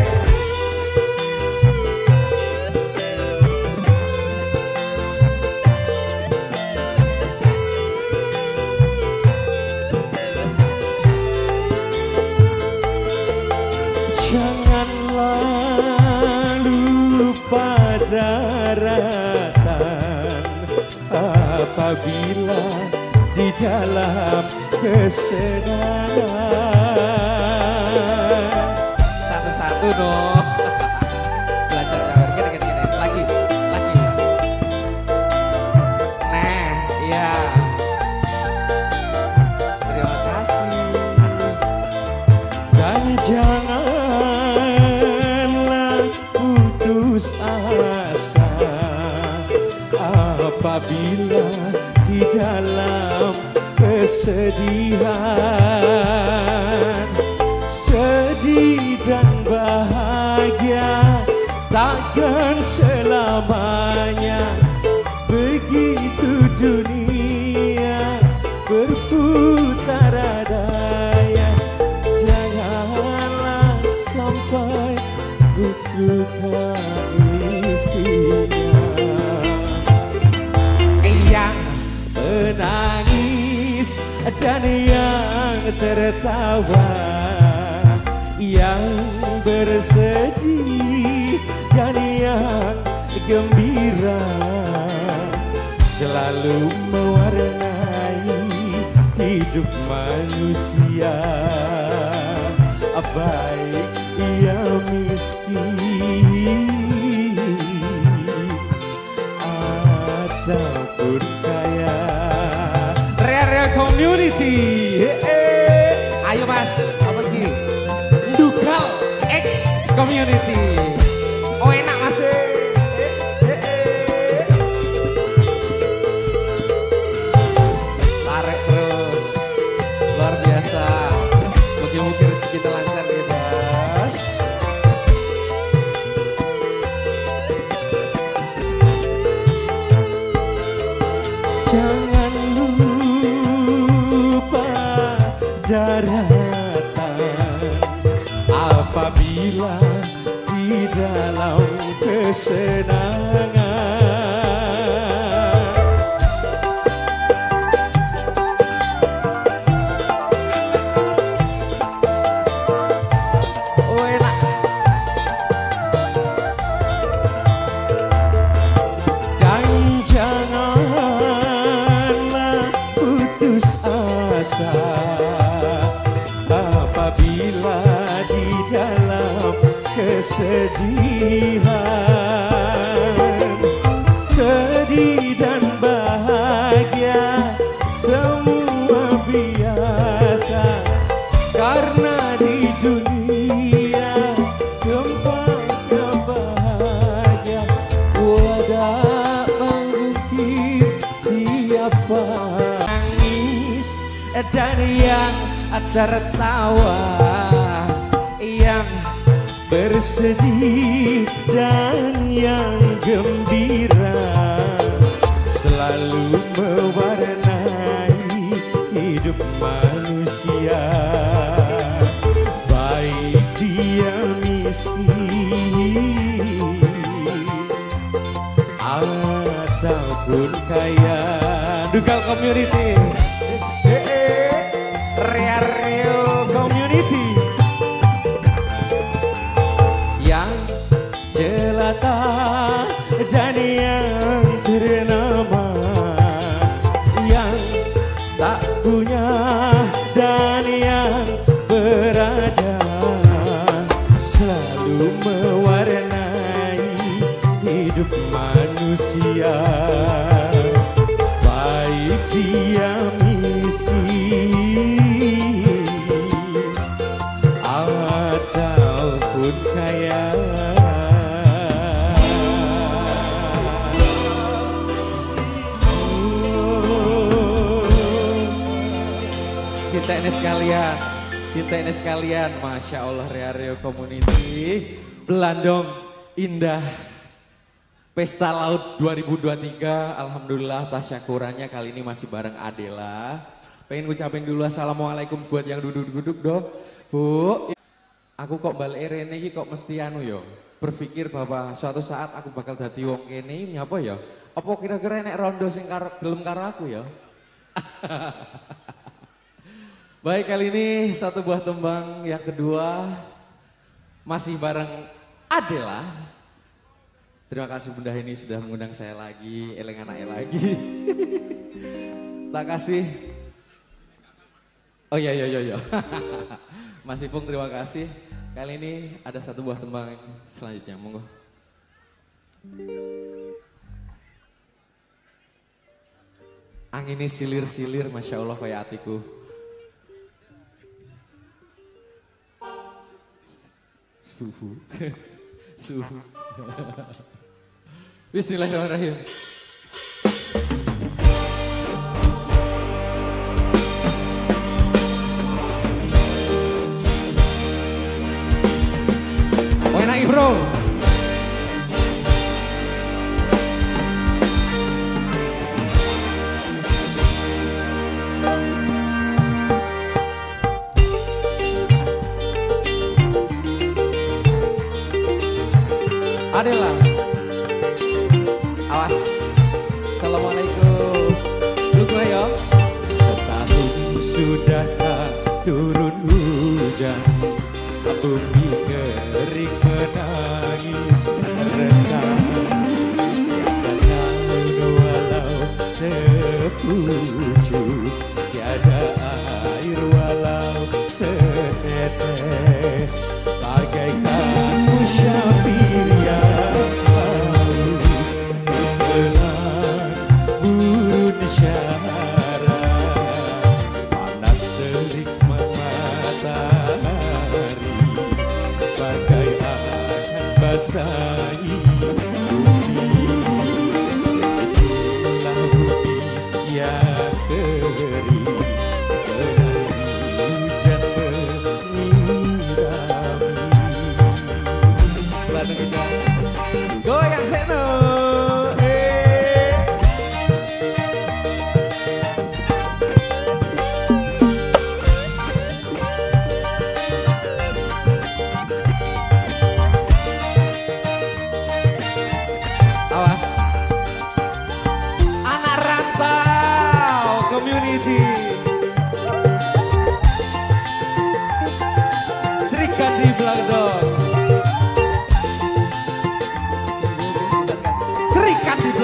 Apabila di dalam kesenangan. Satu-satu dong. Kesedihan tertawa Yang bersedih dan yang gembira Selalu mewarnai hidup manusia Baik ia miskin Ataupun kaya
Rare Community.
Dalam kesenangan kesedihan Sedih dan bahagia semua biasa. Karena di dunia tempatnya bahagia Wadah mengukir siapa Nangis dan yang tertawa bersedih dan yang gembira Selalu mewarnai hidup manusia Baik dia miskin Ataupun kaya
Dugal Community. Ini sekalian, Masya Allah Rio Community, Belandong Indah, Pesta Laut 2023, Alhamdulillah tasyakurannya kali ini masih bareng Adela. Pengen ngucapin dulu Assalamualaikum buat yang duduk-duduk dong. Bu, aku kok balik Rene iki kok mesti anu yo. Berpikir bahwa suatu saat aku bakal dadi wong kene nyapa ya? Apa kira-kira nek rondo sing karo gelem karo aku ya? Baik kali ini satu buah tembang yang kedua masih bareng Adela. Terima kasih Bunda ini sudah mengundang saya lagi, eleng anaknya lagi. tak kasih. Oh iya iya iya. iya. Mas Ipung terima kasih. Kali ini ada satu buah tembang selanjutnya, monggo. Anginnya silir-silir, Masya Allah kayak hatiku. Suhu. Suhu. Bismillahirrahmanirrahim.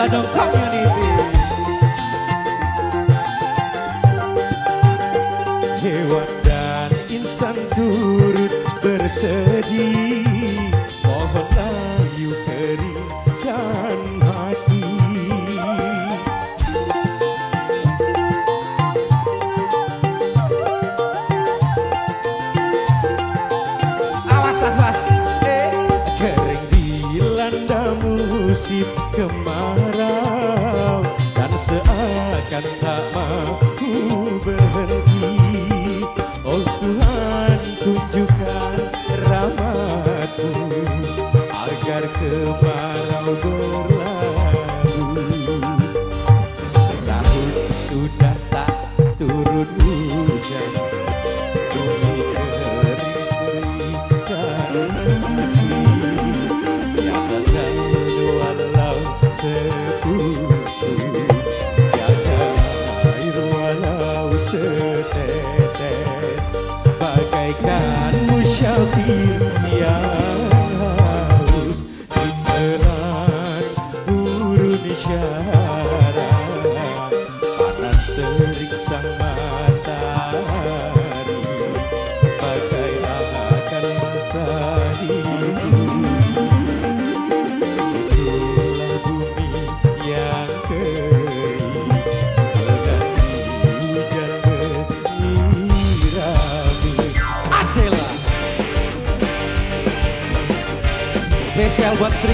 Bladong Community.
Hewan dan insan turut bersedih kemarau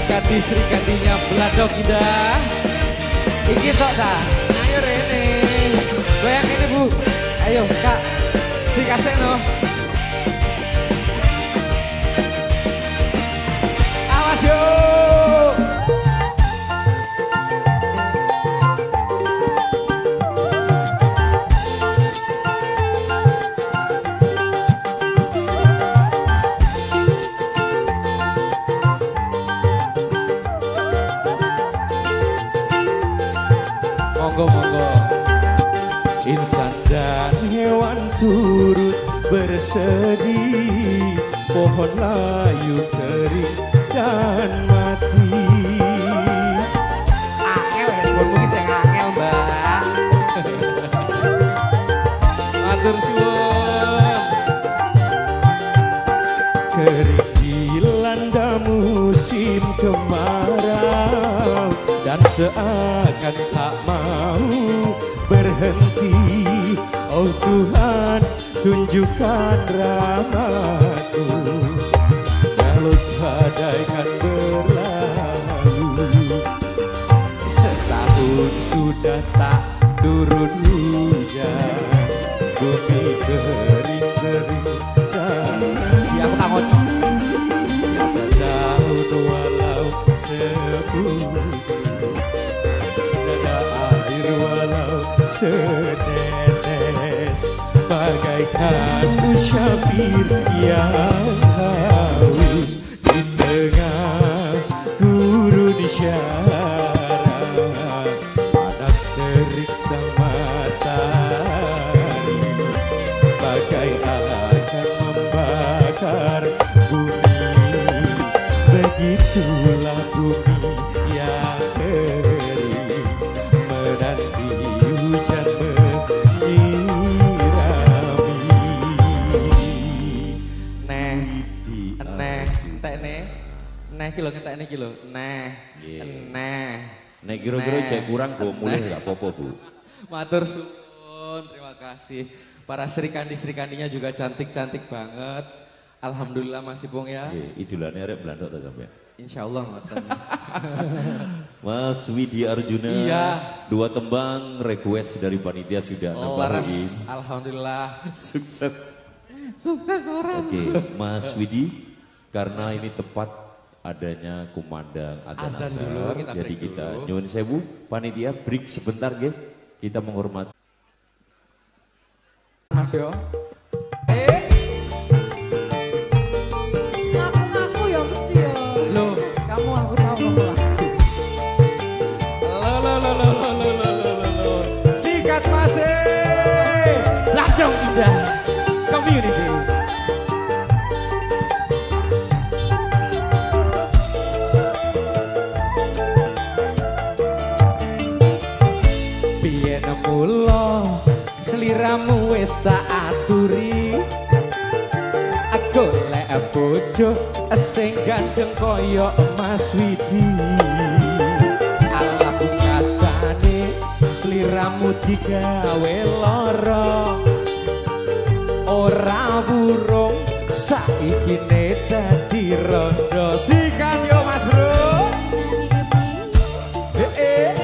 Serikati, Serikatinya Bladong Indah. Iki tok ta. Ayo Rene. Goyang ini Bu. Ayo Kak. Si Kaseno. Awas yo.
Bersedih Pohon layu kering dan mati
Angel handphone mungkin sing angel, Mbak. Matur suwun.
Kering dilanda musim kemarau Dan seakan tak mau berhenti Oh Tuhan tunjukkan rahmatmu Galut bagaikan berlalu Setahun sudah tak turun hujan Bumi kering-kering dan
Ya aku tak ngoci.
Tiada daun walau sepucuk Tiada air walau setetes Bagaikan musyafir yang haus Di tengah gurun syarat Panas terik sang matahari Bagai akan membakar bumi. Begitulah
Neh kilo ngetek nih kilo. Neh,
Iya.
neh.
Nek kira-kira cek kurang gue mulai gak apa-apa bu.
Matur suwun, terima kasih. Para serikandi-serikandinya juga cantik-cantik banget. Alhamdulillah Mas Ipung ya.
Iya, idolanya arek Belanda tak sampai.
Insya Allah ngoten.
Mas Widi Arjuna,
Iya.
dua tembang request dari panitia sudah
Laras,
nemparin.
Alhamdulillah.
Sukses.
Sukses orang.
Oke, Mas Widi, karena ini tepat adanya kumandang adzan
Azan
asar,
dulu, kita
jadi
break
kita
dulu.
nyuwun sewu panitia break sebentar ge. Kita menghormati
Mas yo. Sing ganteng kaya Mas Widi. Ala pungkasane seliramu digawe lara. Ora burung saiki ne dadi rondo. Sikat yo Mas Bro. Eh,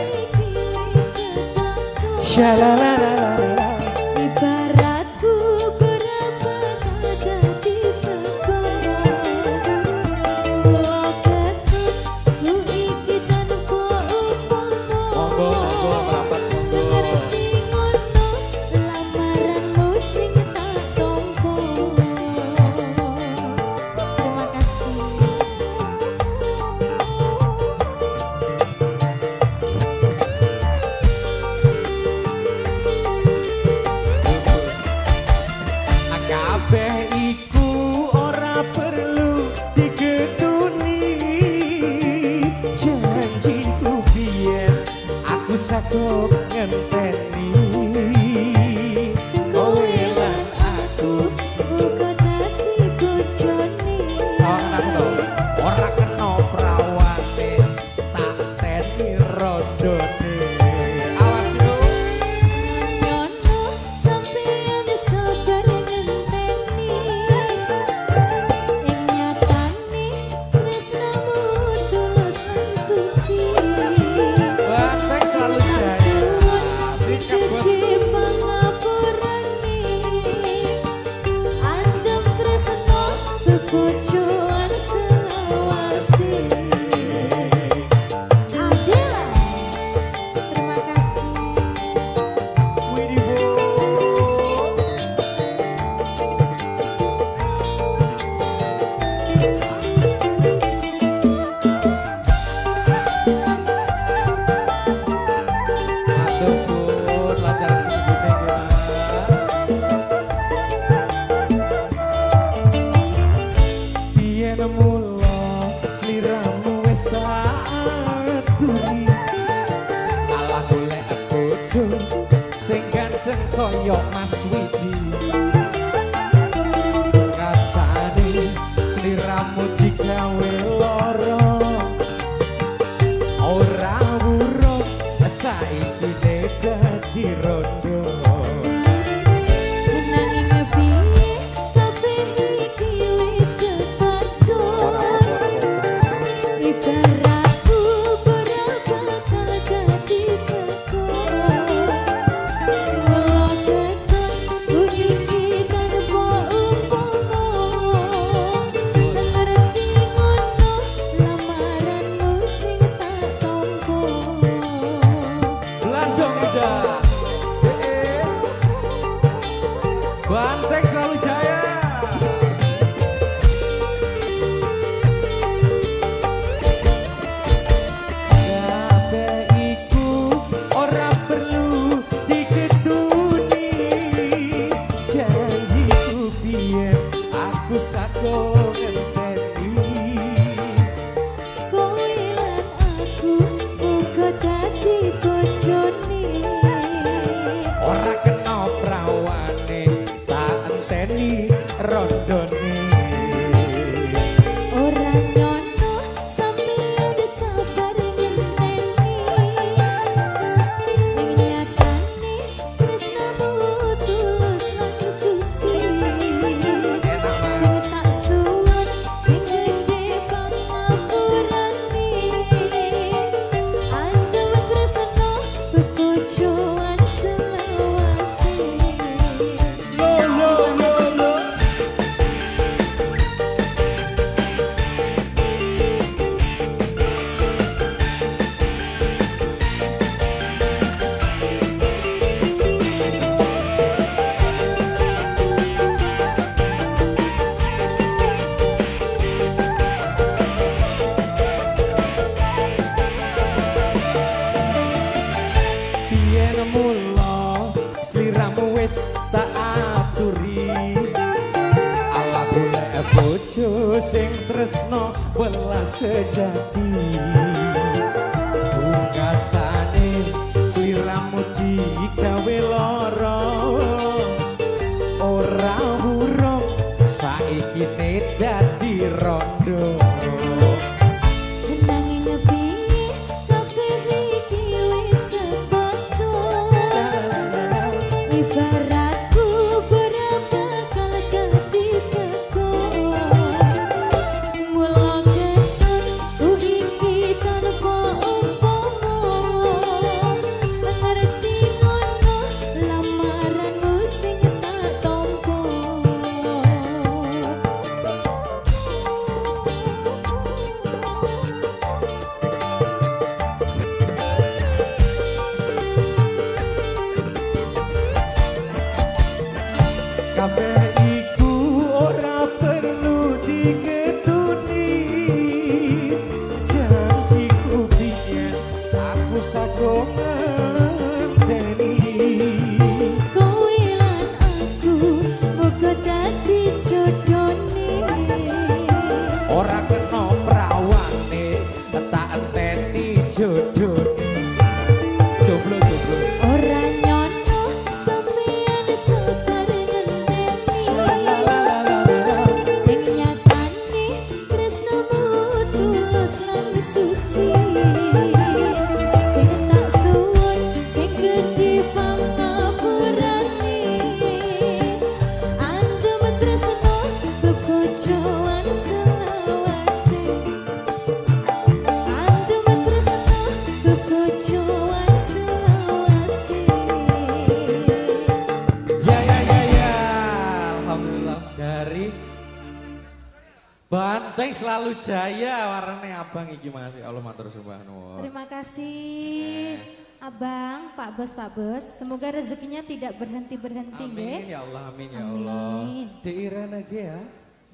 jaya
warnanya abang iki Mas ya Allah matur subhanallah.
Terima kasih Abang, Pak Bos, Pak Bos. Semoga rezekinya tidak berhenti-berhenti,
Amin ya Allah amin ya Allah.
Amin.
Diiren lagi ya.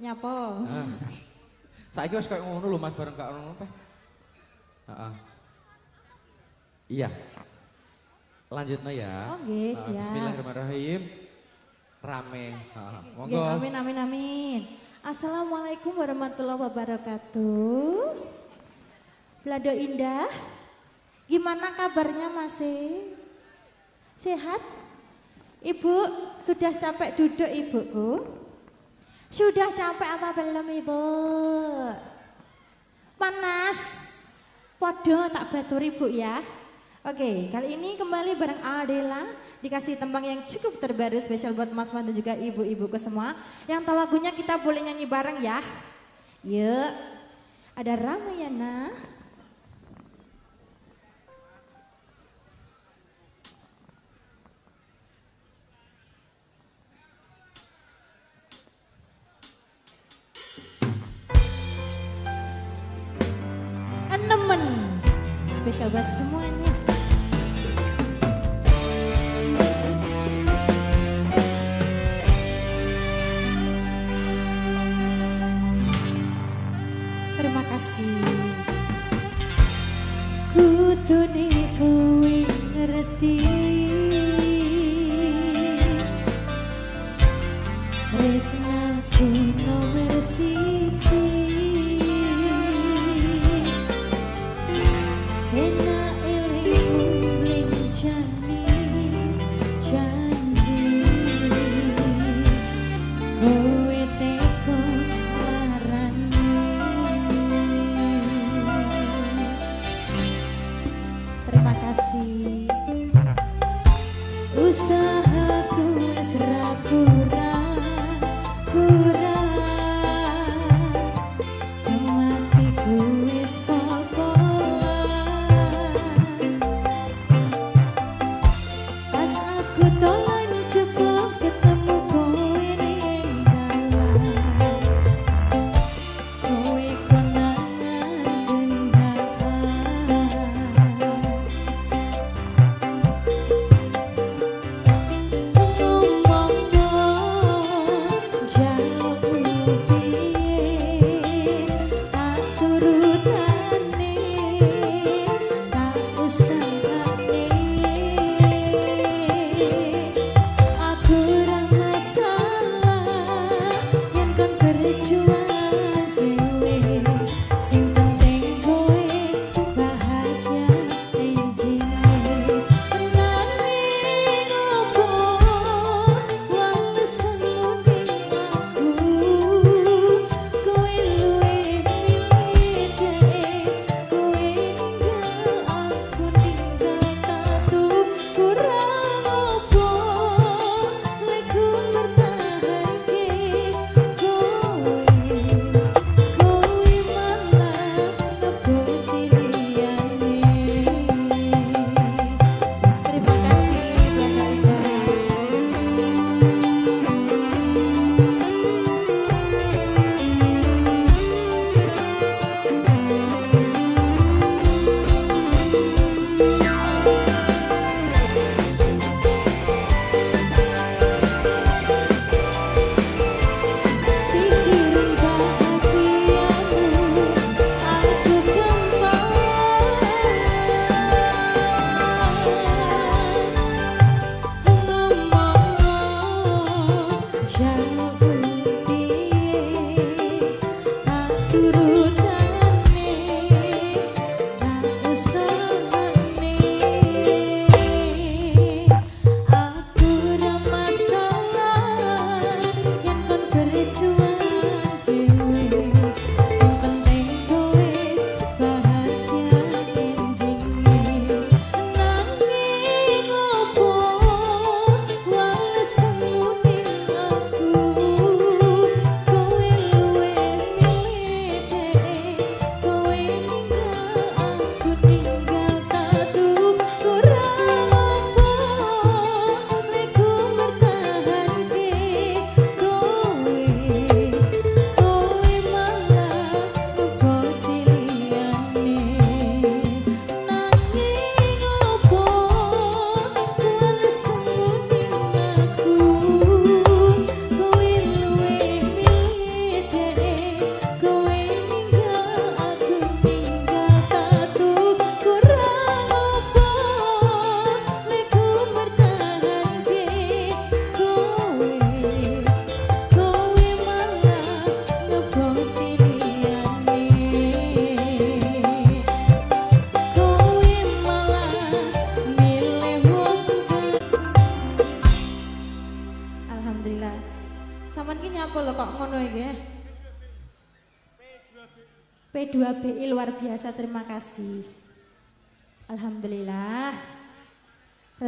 Nyapo.
Ah. Saiki wis koyo ngono lho Mas bareng kak ngono apa? Heeh. Iya. Lanjutnya ya.
Oh, nggih, siap.
Bismillahirrahmanirrahim. Rame. Heeh. Monggo.
amin, amin, amin. Assalamualaikum warahmatullahi wabarakatuh. Belado Indah, gimana kabarnya masih? Sehat? Ibu, sudah capek duduk ibuku? Sudah capek apa belum ibu? Panas? Podo tak batur ibu ya. Oke, kali ini kembali bareng Adela dikasih tembang yang cukup terbaru spesial buat Mas Mas dan juga ibu-ibuku semua. Yang tahu lagunya kita boleh nyanyi bareng ya. Yuk, ada Ramayana. Enemen, spesial buat semuanya.
Ngerti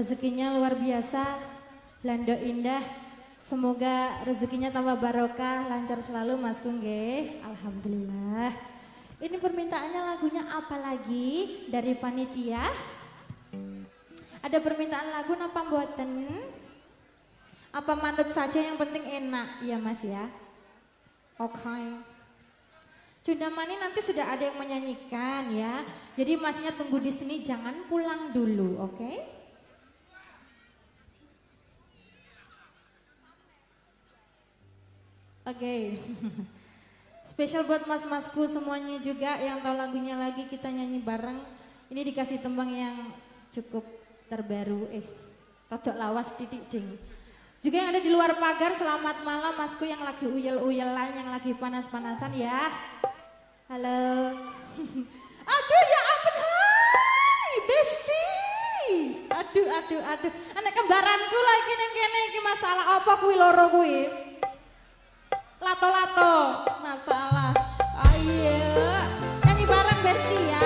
Rezekinya luar biasa, Belanda indah. Semoga rezekinya tambah barokah, lancar selalu Mas Kungge. Alhamdulillah. Ini permintaannya lagunya apa lagi dari panitia? Ada permintaan lagu napa buatan? Apa mantut saja yang penting enak ya mas ya? Oke. Okay. Sudah Mani nanti sudah ada yang menyanyikan ya. Jadi masnya tunggu di sini jangan pulang dulu, oke? Okay? Oke. Okay. Spesial buat mas-masku semuanya juga yang tahu lagunya lagi kita nyanyi bareng. Ini dikasih tembang yang cukup terbaru eh rodok lawas titik ding. Juga yang ada di luar pagar selamat malam masku yang lagi uyel-uyelan yang lagi panas-panasan ya. Halo. aduh ya ampun hai besti. Aduh aduh aduh. Anak kembaranku lagi neng kene iki masalah apa kuwi loro? Lato-lato masalah. Ayo. Nyanyi bareng besti ya.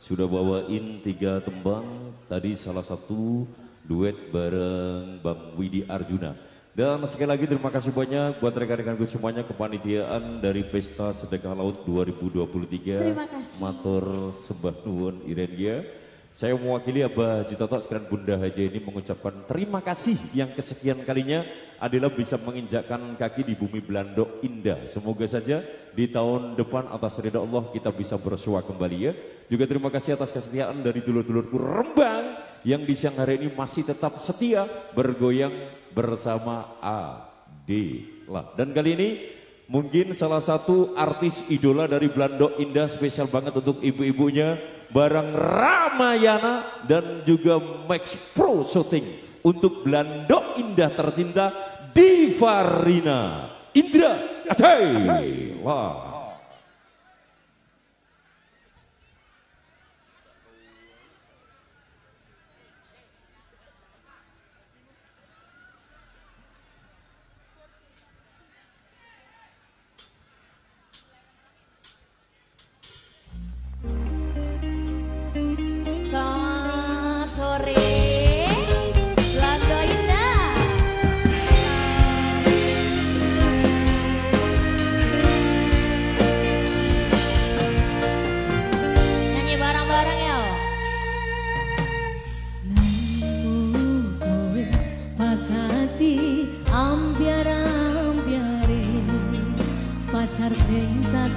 Sudah bawain tiga tembang. Tadi salah satu duet bareng Bang Widi Arjuna. Dan sekali lagi terima kasih banyak buat rekan-rekanku semuanya kepanitiaan dari Pesta Sedekah Laut 2023.
Terima kasih.
Matur sembah nuwun Iren Gia. Saya mewakili Abah Citoto sekalian Bunda Haja ini mengucapkan terima kasih yang kesekian kalinya adalah bisa menginjakkan kaki di bumi Belanda indah. Semoga saja di tahun depan atas ridha Allah kita bisa bersua kembali ya. Juga terima kasih atas kesetiaan dari dulur-dulurku Rembang yang di siang hari ini masih tetap setia bergoyang bersama Adela. Dan kali ini mungkin salah satu artis idola dari Belanda Indah spesial banget untuk ibu-ibunya barang Ramayana dan juga Max Pro Shooting untuk Belando Indah tercinta Divarina Indra. Atela.
pacar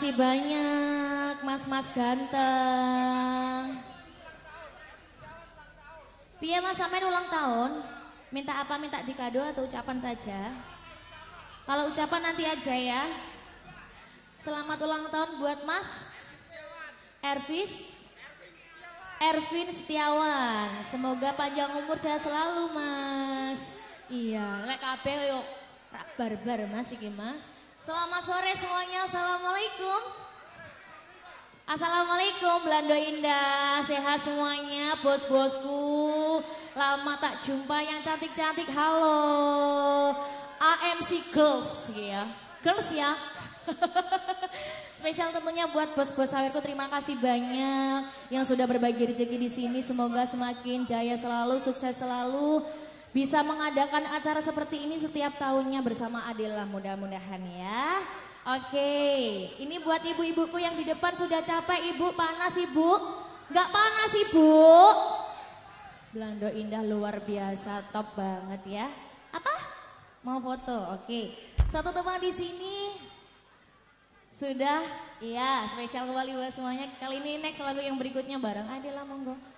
kasih banyak mas-mas ganteng. Piye mas sampean ulang tahun? Minta apa? Minta dikado atau ucapan saja? Kalau ucapan nanti aja ya. Selamat ulang tahun buat mas Ervis Ervin Setiawan. Semoga panjang umur sehat selalu mas. Iya, lek kabeh yuk barbar mas iki mas. Selamat sore semuanya. Assalamualaikum. Assalamualaikum Belando Indah, sehat semuanya bos-bosku. Lama tak jumpa yang cantik-cantik. Halo. AMC Girls ya. Girls ya. Spesial tentunya buat bos-bos sawirku terima kasih banyak yang sudah berbagi rezeki di sini. Semoga semakin jaya selalu, sukses selalu. Bisa mengadakan acara seperti ini setiap tahunnya bersama Adela mudah-mudahan ya. Oke, ini buat ibu-ibuku yang di depan sudah capek ibu, panas ibu? Gak panas ibu? Belando indah luar biasa, top banget ya. Apa? Mau foto? Oke. Satu teman di sini sudah, iya spesial kembali buat semuanya. Kali ini next lagu yang berikutnya bareng Adela monggo.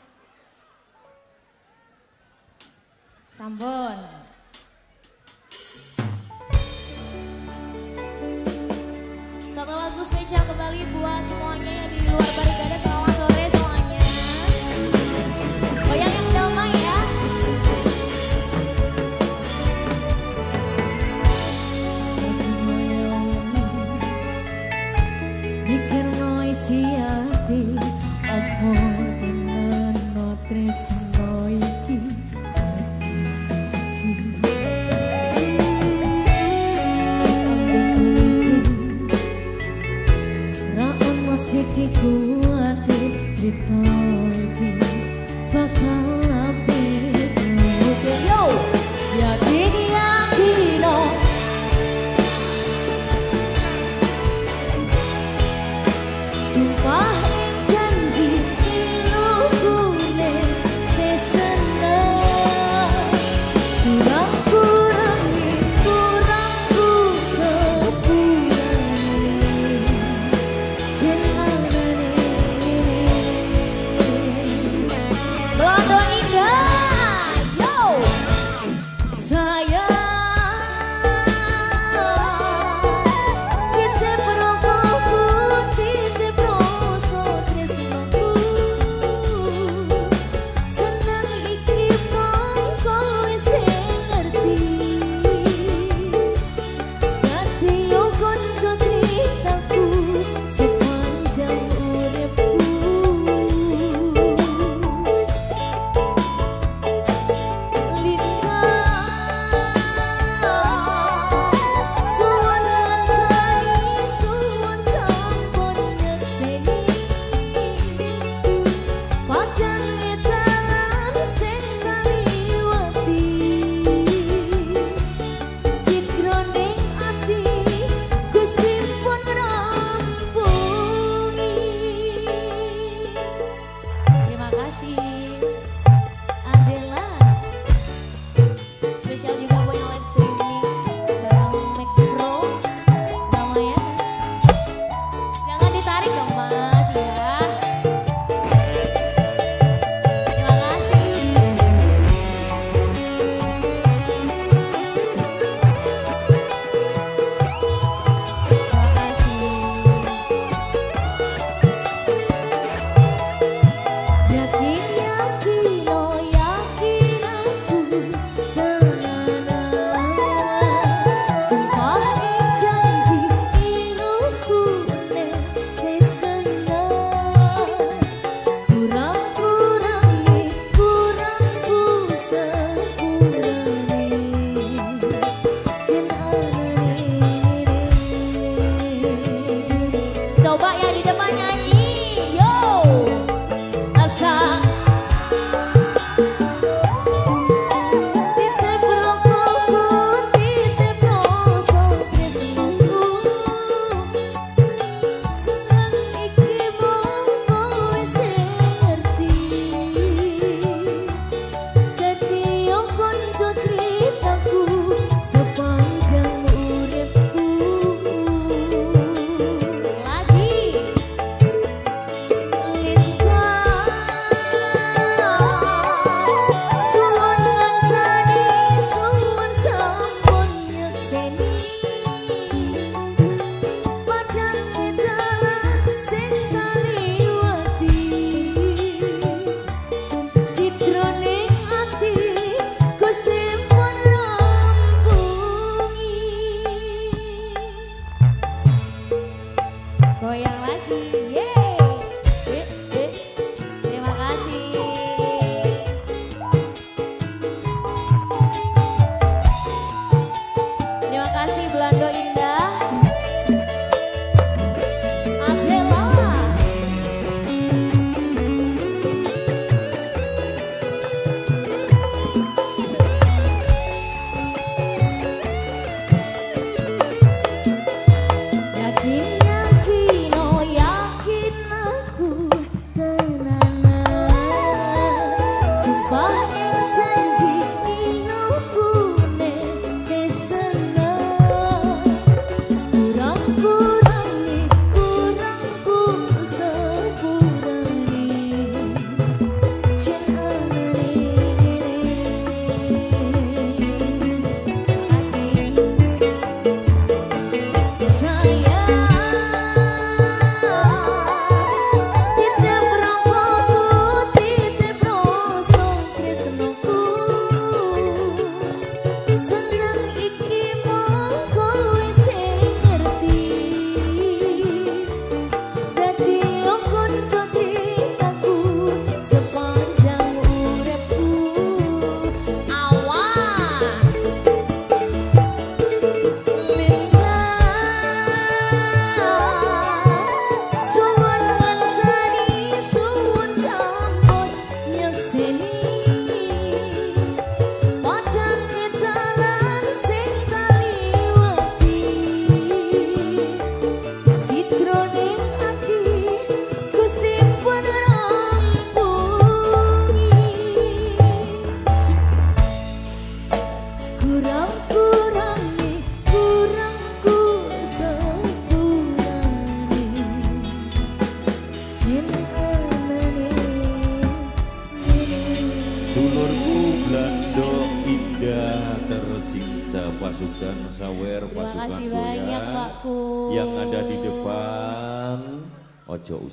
Sambon. Satu lagu spesial kembali buat semuanya yang di luar barikade. Selamat sore semuanya. Goyang yang damai ya.
Mikir no isi hati Apa tenan no tresno ono sidiku ati Cerita iki Bakal apik Yo! Yakin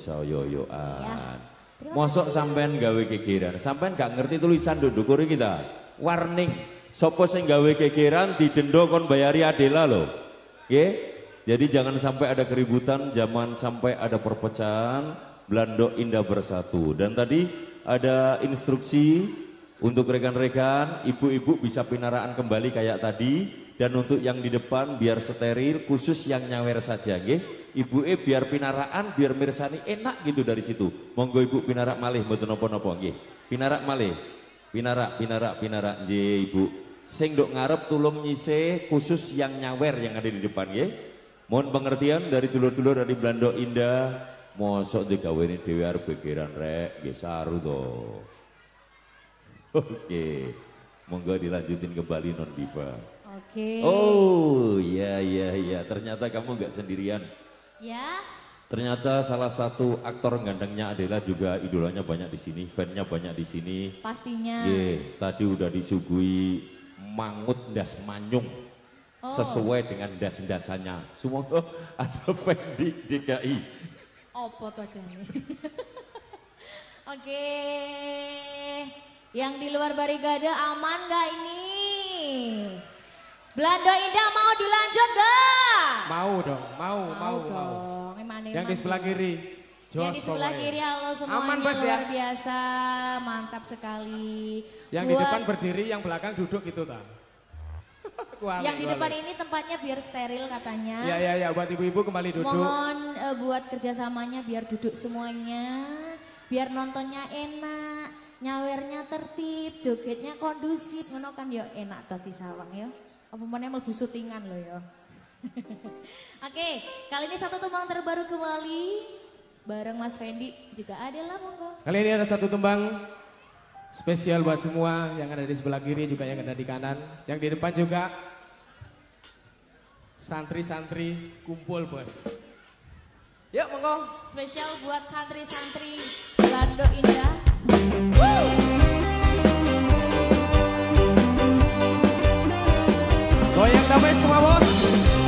ojo usah
Ya,
yoyoan mosok sampean gawe kekiran sampean gak ngerti tulisan dudukuri kita warning. Sopo sing gawe kekiran didendo kon bayari Adela loh Oke jadi jangan sampai ada keributan jangan sampai ada perpecahan Blando indah bersatu. Dan tadi ada instruksi untuk rekan-rekan, ibu-ibu bisa pinaraan kembali kayak tadi. Dan untuk yang di depan biar steril, khusus yang nyawer saja, nggih. Ibu e biar pinaraan, biar mirsani enak gitu dari situ. Monggo ibu pinarak malih mboten napa-napa nggih. Pinarak malih. Pinarak, pinarak, pinarak nggih ibu. Sing nduk ngarep tulung nyise khusus yang nyawer yang ada di depan nggih. Mohon pengertian dari dulur-dulur dari Belando Indah. Mosok digawe ini dhewe arep gegeran rek, nggih saru to. Oke, monggo dilanjutin kembali non diva.
Oke.
Oh, iya iya iya. Ternyata kamu nggak sendirian.
Ya.
Ternyata salah satu aktor gantengnya adalah juga idolanya banyak di sini, fansnya banyak di sini.
Pastinya.
Ye, tadi udah disuguhi mangut das manyung.
Oh.
Sesuai dengan das-dasannya. Semoga ada fan di DKI.
Opo jane? Oke. Yang di luar barikade aman gak ini? Belanda Indah mau dilanjut gak?
Mau dong, mau, mau, mau.
dong. Eman,
Yang di sebelah kiri.
Yang di sebelah kiri halo semuanya
Aman, Bos, ya?
luar biasa, mantap sekali.
Yang di
Buat-
depan berdiri, yang belakang duduk gitu ta. Kuali,
yang di
kuali.
depan ini tempatnya biar steril katanya.
Ya ya ya buat ibu-ibu kembali duduk.
Mohon eh, buat kerjasamanya biar duduk semuanya, biar nontonnya enak, nyawernya tertib, jogetnya kondusif, ngono kan ya enak tadi sawang ya. Apa mana mlebu syutingan loh ya. Oke, kali ini satu tumbang terbaru kembali bareng Mas Fendi juga ada lah monggo.
Kali ini ada satu tembang spesial buat semua yang ada di sebelah kiri juga yang ada di kanan. Yang di depan juga santri-santri kumpul bos. Yuk monggo.
Spesial buat santri-santri Lando Indah.
Goyang damai semua bos. Buat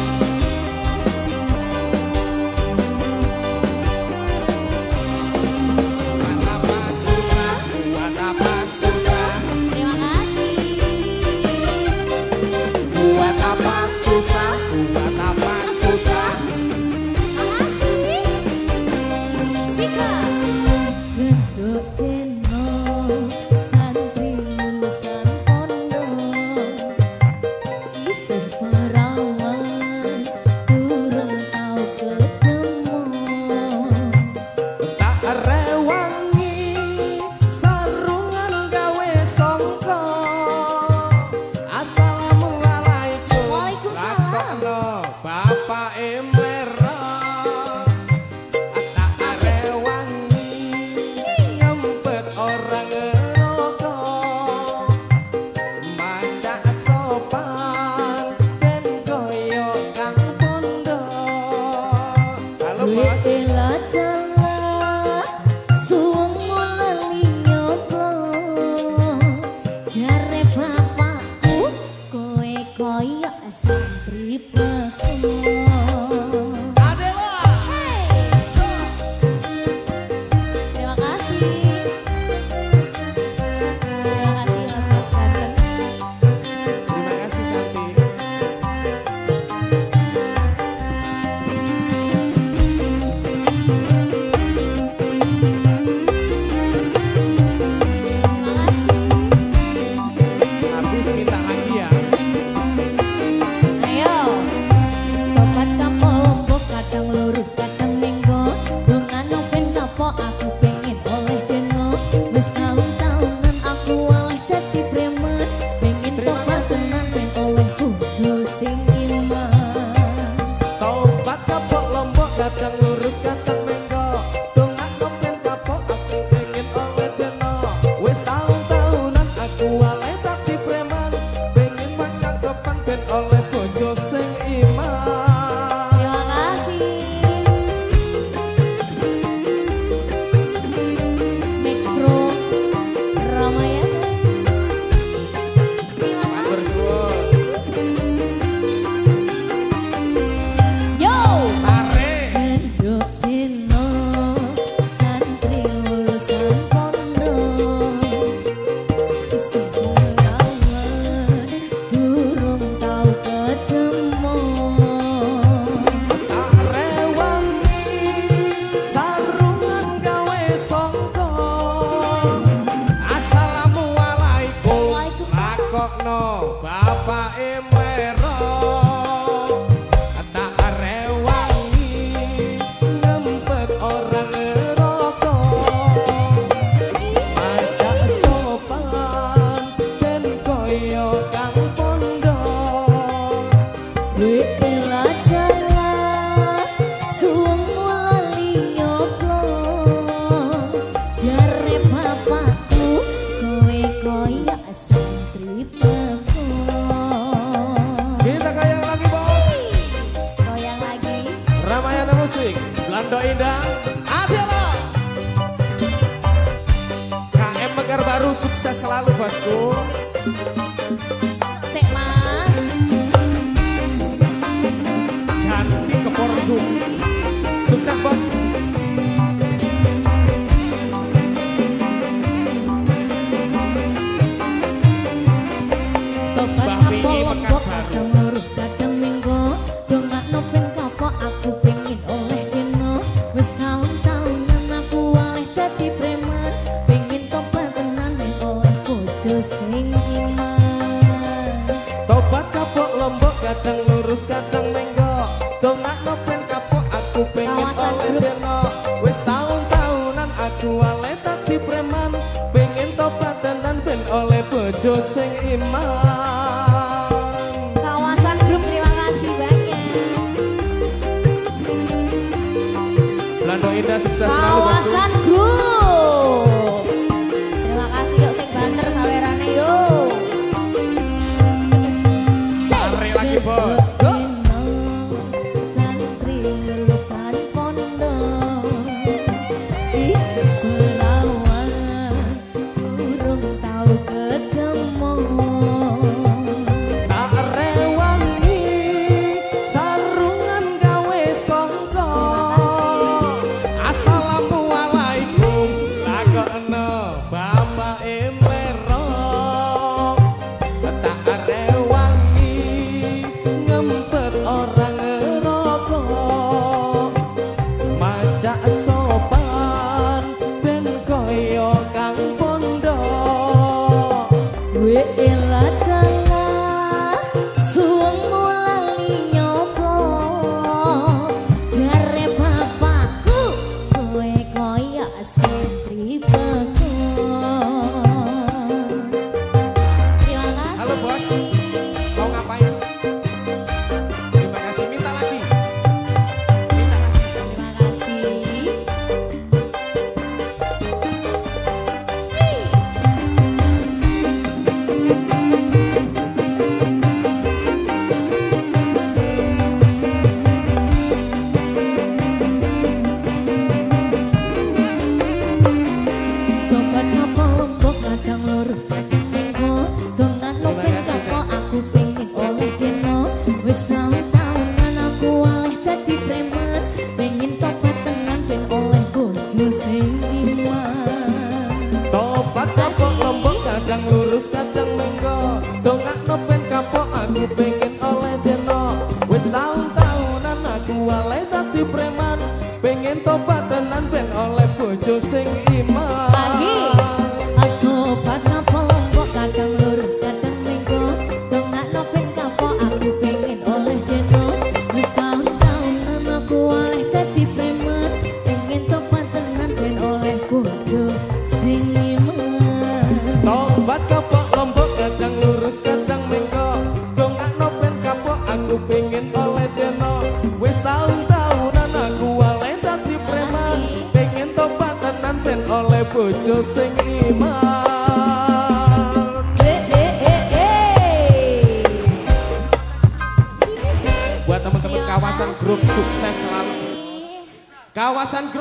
Tobat kapok
lombok kadang lurus kadang menggok Dongak nopen kapok aku pengen oleh deno. Wis tahun-tahunan aku wale tadi preman. Pengen tobat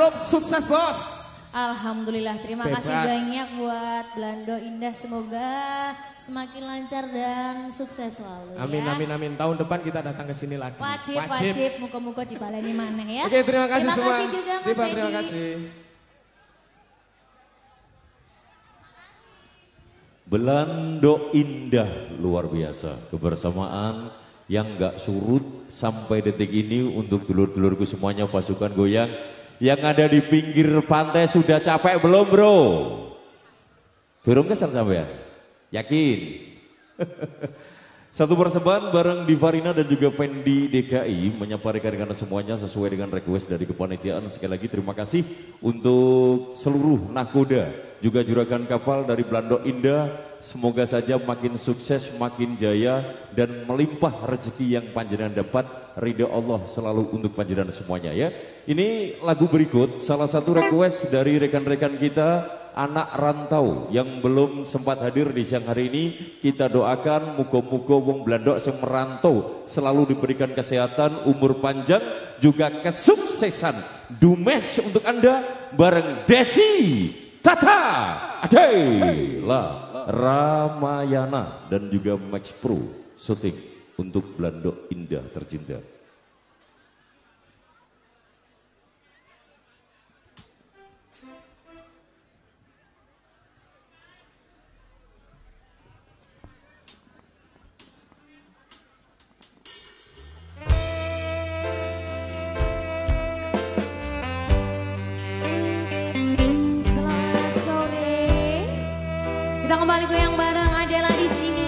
Grup
sukses bos
Alhamdulillah, terima
Bebas.
kasih banyak buat Belando Indah. Semoga semakin lancar dan sukses selalu
Amin
ya.
amin amin Tahun depan kita datang ke sini lagi
Wajib, wajib, muka-muka dibaleni mana ya.
Oke terima kasih
terima
semua
kasih juga Mas
terima
Fedi.
kasih
Belando indah luar biasa kebersamaan yang gak surut sampai detik ini untuk dulur-dulurku semuanya pasukan goyang yang ada di pinggir pantai sudah capek belum bro? Turun kesan sampean? Yakin? Satu persembahan bareng Divarina dan juga Fendi DKI menyapa rekan-rekan semuanya sesuai dengan request dari kepanitiaan. Sekali lagi terima kasih untuk seluruh nakoda juga juragan kapal dari Belando Indah. Semoga saja makin sukses, makin jaya dan melimpah rezeki yang panjenengan dapat. Ridho Allah selalu untuk panjenengan semuanya ya. Ini lagu berikut salah satu request dari rekan-rekan kita anak rantau yang belum sempat hadir di siang hari ini. Kita doakan muka-muka wong Belanda yang merantau selalu diberikan kesehatan umur panjang juga kesuksesan. Dumes untuk anda bareng Desi Tata. Adela Ramayana dan juga Max Pro syuting untuk Belanda Indah tercinta.
sekali goyang bareng adalah di sini.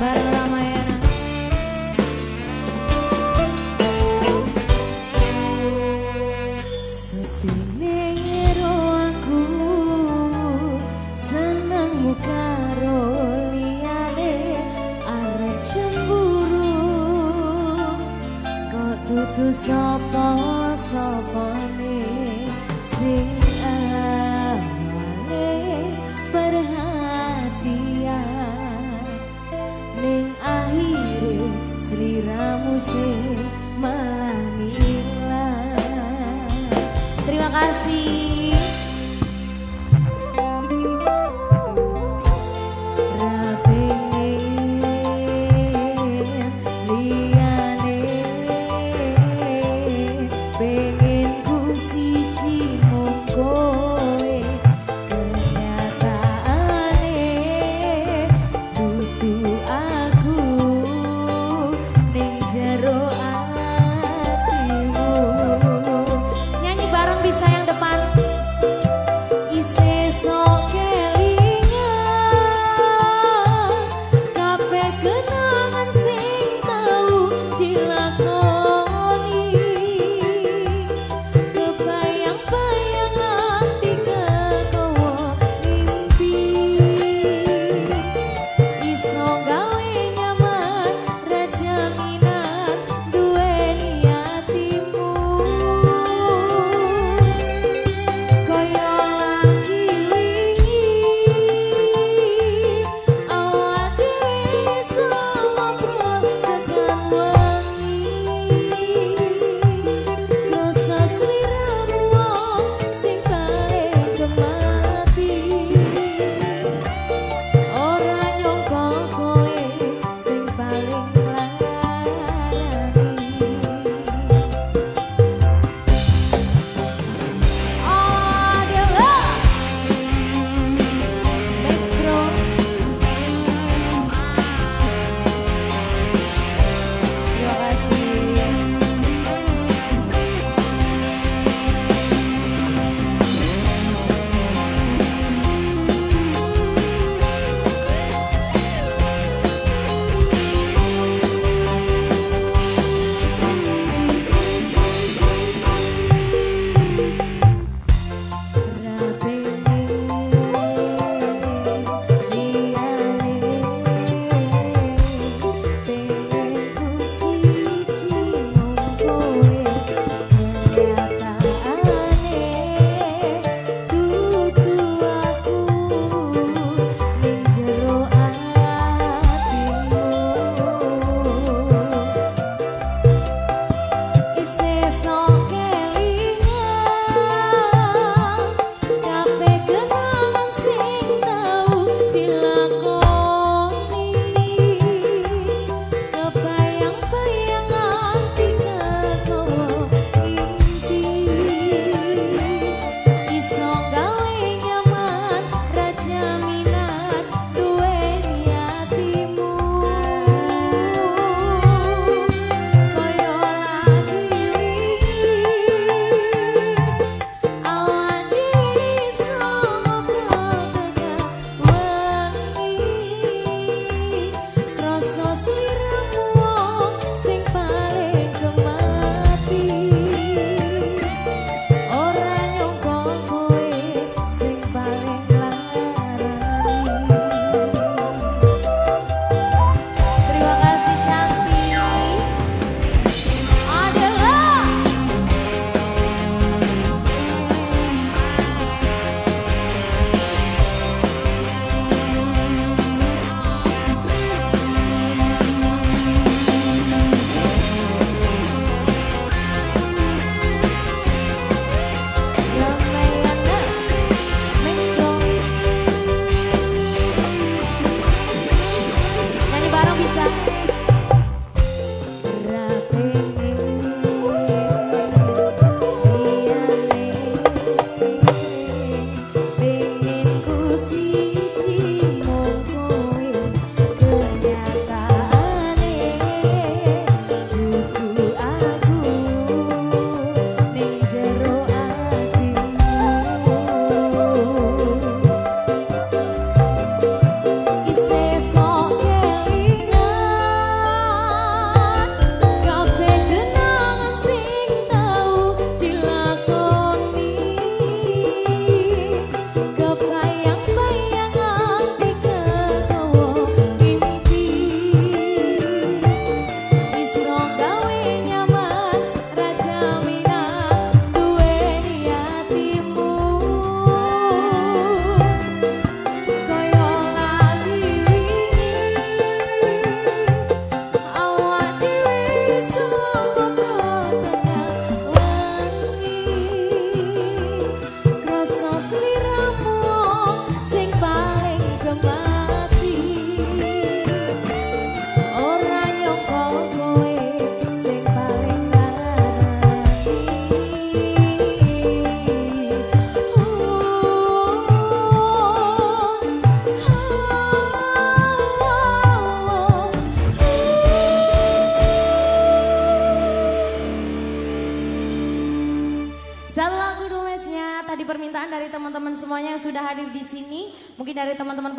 Bareng Ramayana.
Sepi aku senang muka liane arep cemburu. Kok tutup sapa sapa así.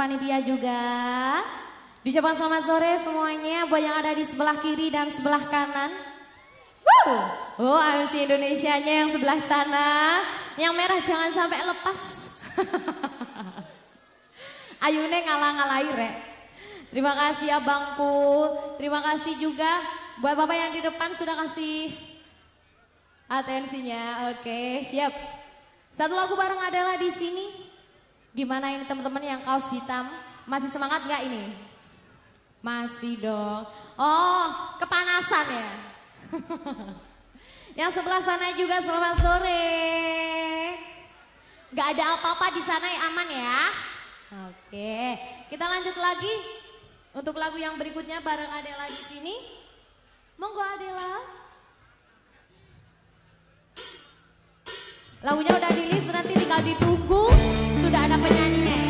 Panitia juga. Diucapkan selamat sore semuanya buat yang ada di sebelah kiri dan sebelah kanan. Woo! Oh, MC Indonesianya yang sebelah sana. Yang merah jangan sampai lepas. Ayune ngalah-ngalahi rek. Terima kasih abangku. Terima kasih juga buat bapak yang di depan sudah kasih atensinya. Oke, siap. Satu lagu bareng adalah di sini. Gimana ini teman-teman yang kaos hitam? Masih semangat nggak ini? Masih dong. Oh, kepanasan ya. yang sebelah sana juga selamat sore. Gak ada apa-apa di sana ya aman ya. Oke, kita lanjut lagi untuk lagu yang berikutnya bareng Adela di sini. Monggo Adela. Lagunya udah di list nanti tinggal ditunggu sudah ada penyanyinya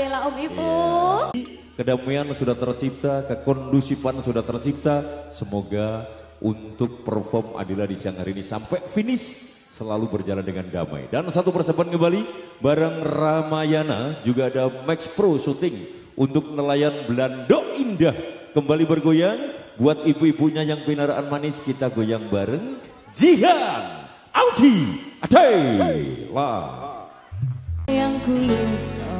Adela Om Ibu.
Kedamaian sudah tercipta, kekondusifan sudah tercipta. Semoga untuk perform Adila di siang hari ini sampai finish selalu berjalan dengan damai. Dan satu persembahan kembali bareng Ramayana juga ada Max Pro Shooting untuk nelayan Belando Indah kembali bergoyang buat ibu-ibunya yang pinaraan manis kita goyang bareng Jihan Audi Adela.
yang kulis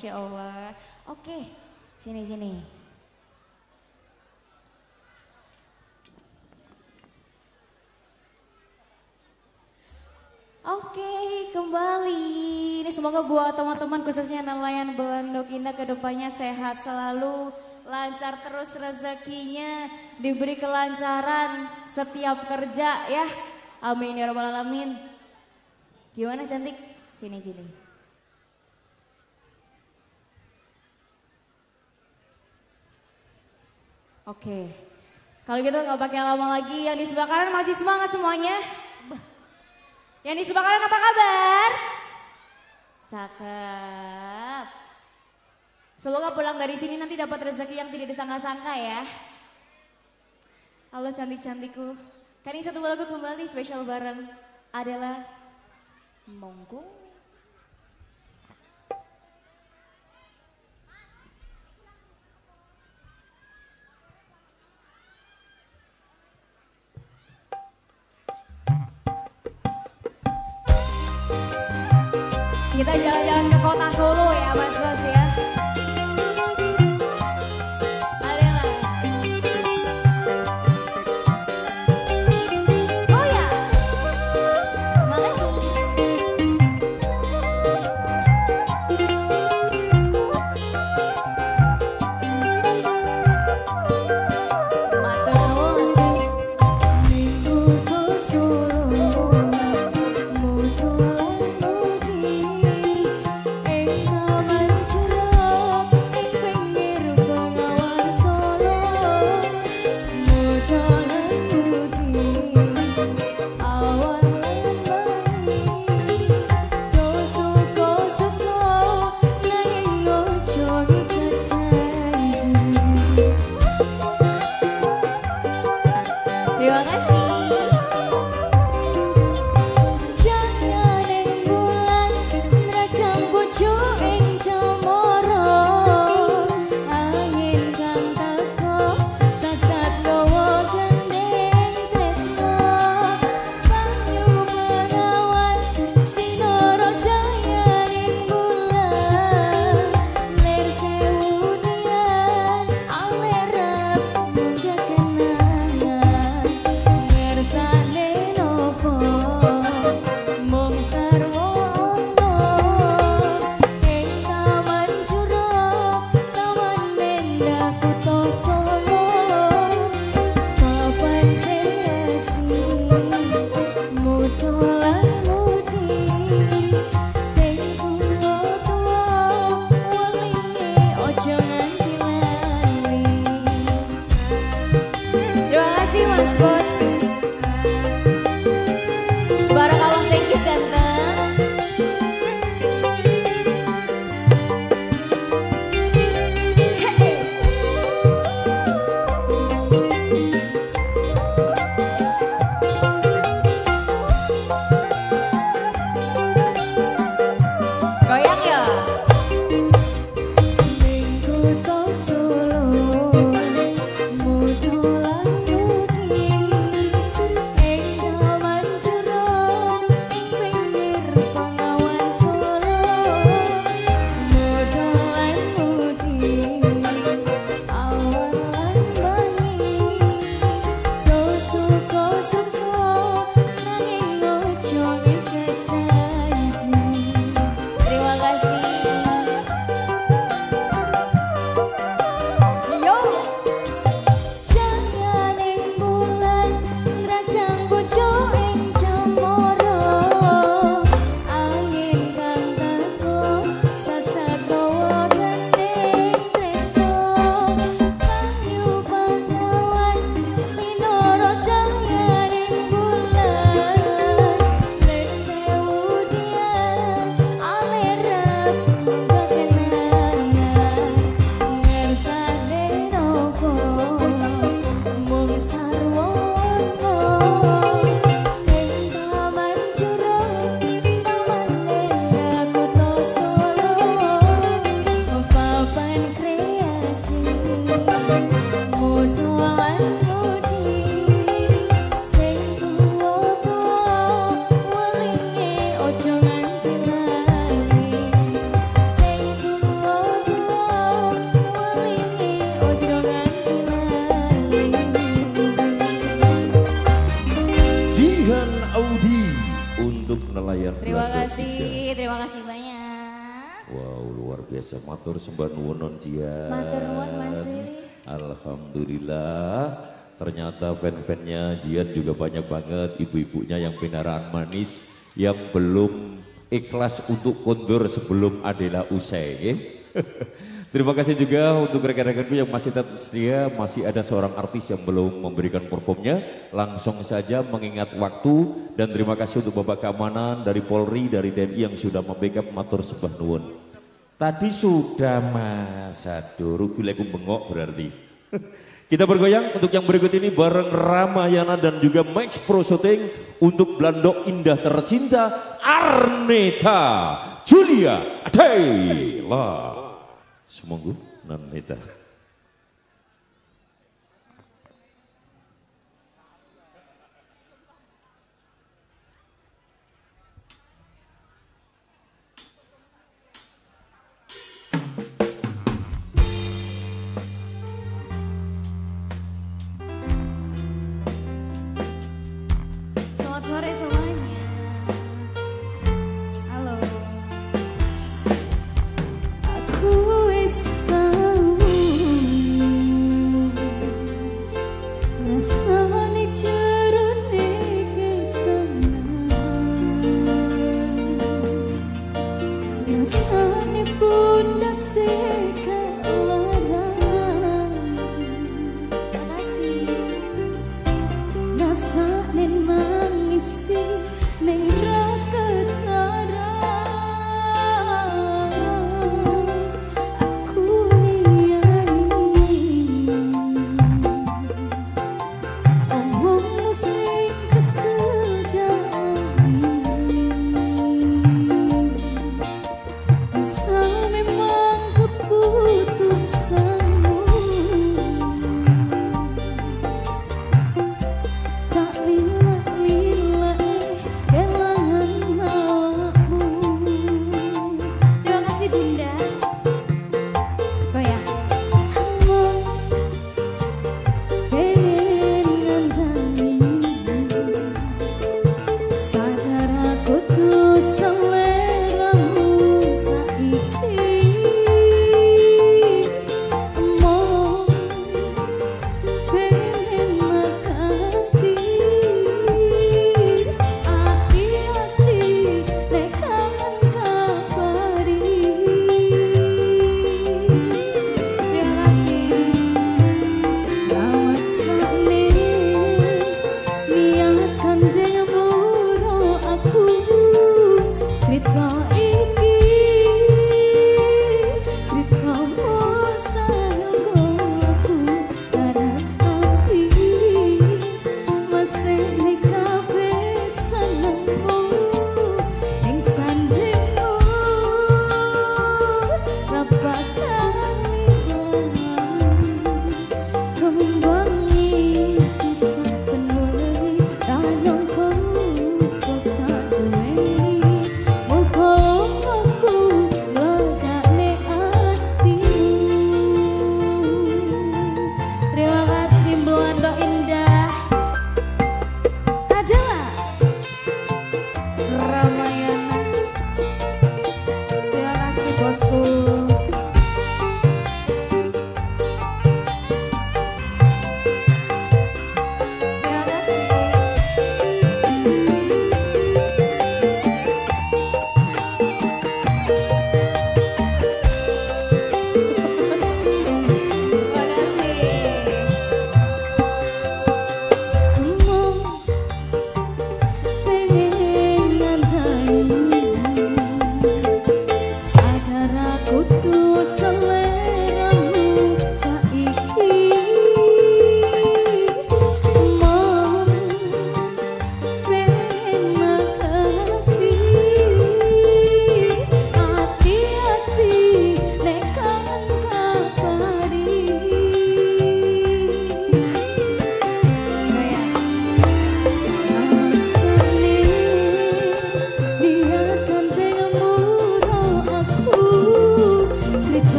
masya Allah. Oke, sini sini. Oke, kembali. Ini semoga buat teman-teman khususnya nelayan Belandok Indah ke depannya sehat selalu, lancar terus rezekinya, diberi kelancaran setiap kerja ya. Amin ya robbal alamin. Gimana cantik? Sini sini. Oke. Kalau gitu nggak pakai lama lagi. Yang di sebelah kanan masih semangat semuanya. Yang di sebelah kanan apa kabar? Cakep. Semoga pulang dari sini nanti dapat rezeki yang tidak disangka-sangka ya. Halo cantik-cantikku. Kali satu lagu kembali spesial bareng adalah Monggo. Kita jalan-jalan ke kota Solo ya mas bos ya. Matur sembah nuwun non Jian.
Matur nuwun, Mas.
Alhamdulillah ternyata fan-fannya Jian juga banyak banget ibu-ibunya yang pinaraan manis yang belum ikhlas untuk kondur sebelum Adela usai. ya. Terima kasih juga untuk rekan-rekanku yang masih tetap setia, masih ada seorang artis yang belum memberikan performnya. Langsung saja mengingat waktu dan terima kasih untuk Bapak Keamanan dari Polri, dari TNI yang sudah membackup matur sembah nuwun. Tadi sudah Mas, aduh rugi aku bengok berarti. Kita bergoyang untuk yang berikut ini bareng Ramayana dan juga Max Pro Shooting untuk Blandok Indah tercinta Arneta Julia Adela. Semoga Naneta.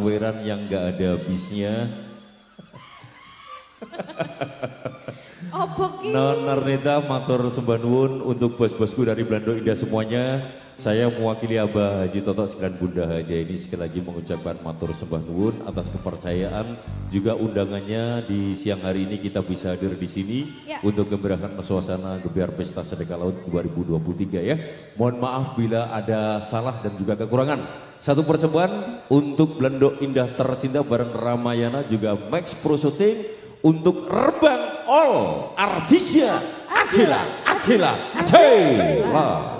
Saweran yang gak ada habisnya.
Opo ki?
Non Nernita matur sembah nuwun untuk bos-bosku dari Belando Indah semuanya. Saya mewakili Abah Haji Toto sekalian Bunda Haji ini sekali lagi mengucapkan matur sembah nuwun atas kepercayaan juga undangannya di siang hari ini kita bisa hadir di sini
Ya.
untuk gembirakan suasana gebiar pesta sedekah laut 2023 ya. Mohon maaf bila ada salah dan juga kekurangan. Satu persembahan untuk Belando Indah tercinta bareng Ramayana juga Max Pro Shooting untuk Rebang All Artisya Acela Acela Acela.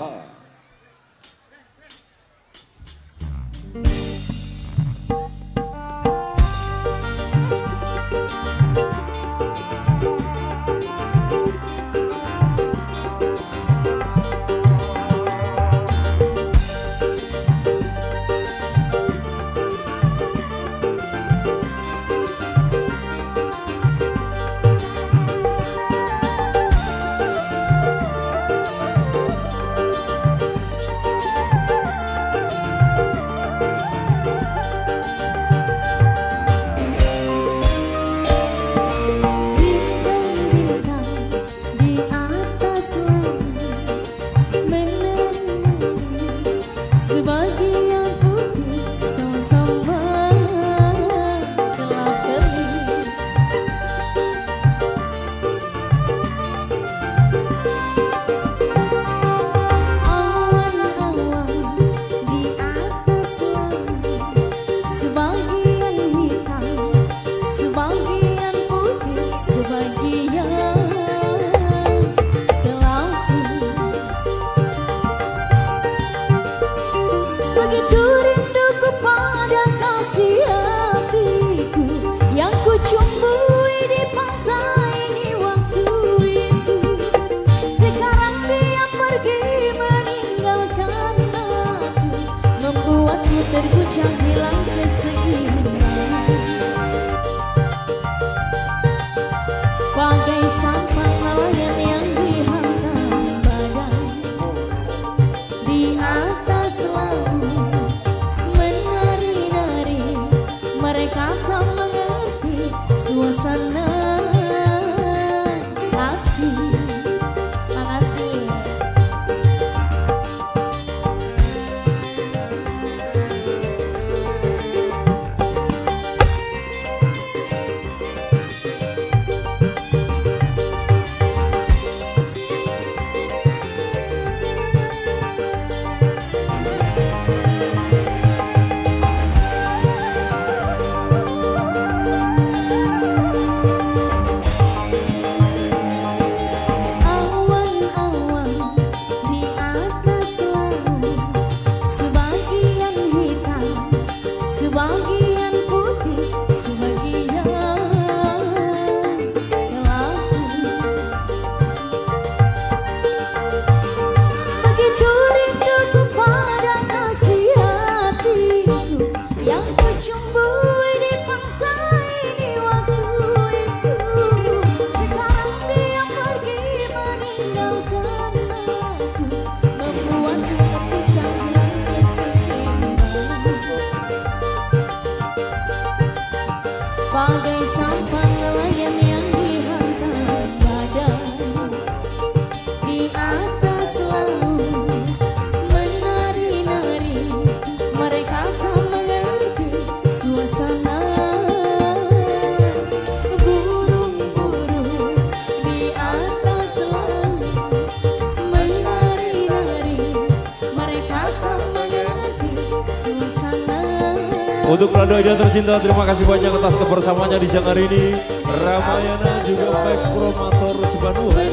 Indah tercinta, terima kasih banyak atas kebersamaannya di siang hari ini. Ramayana juga Max Promotor Sebanua.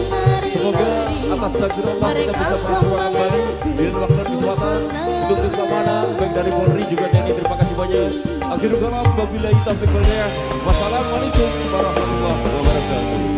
Semoga atas takdir Allah kita bisa bersua kembali di waktu kesempatan untuk tim keamanan baik dari Polri juga TNI. Terima kasih banyak
Akhirul kalam wabillahi taufiq. Wassalamualaikum warahmatullahi wabarakatuh.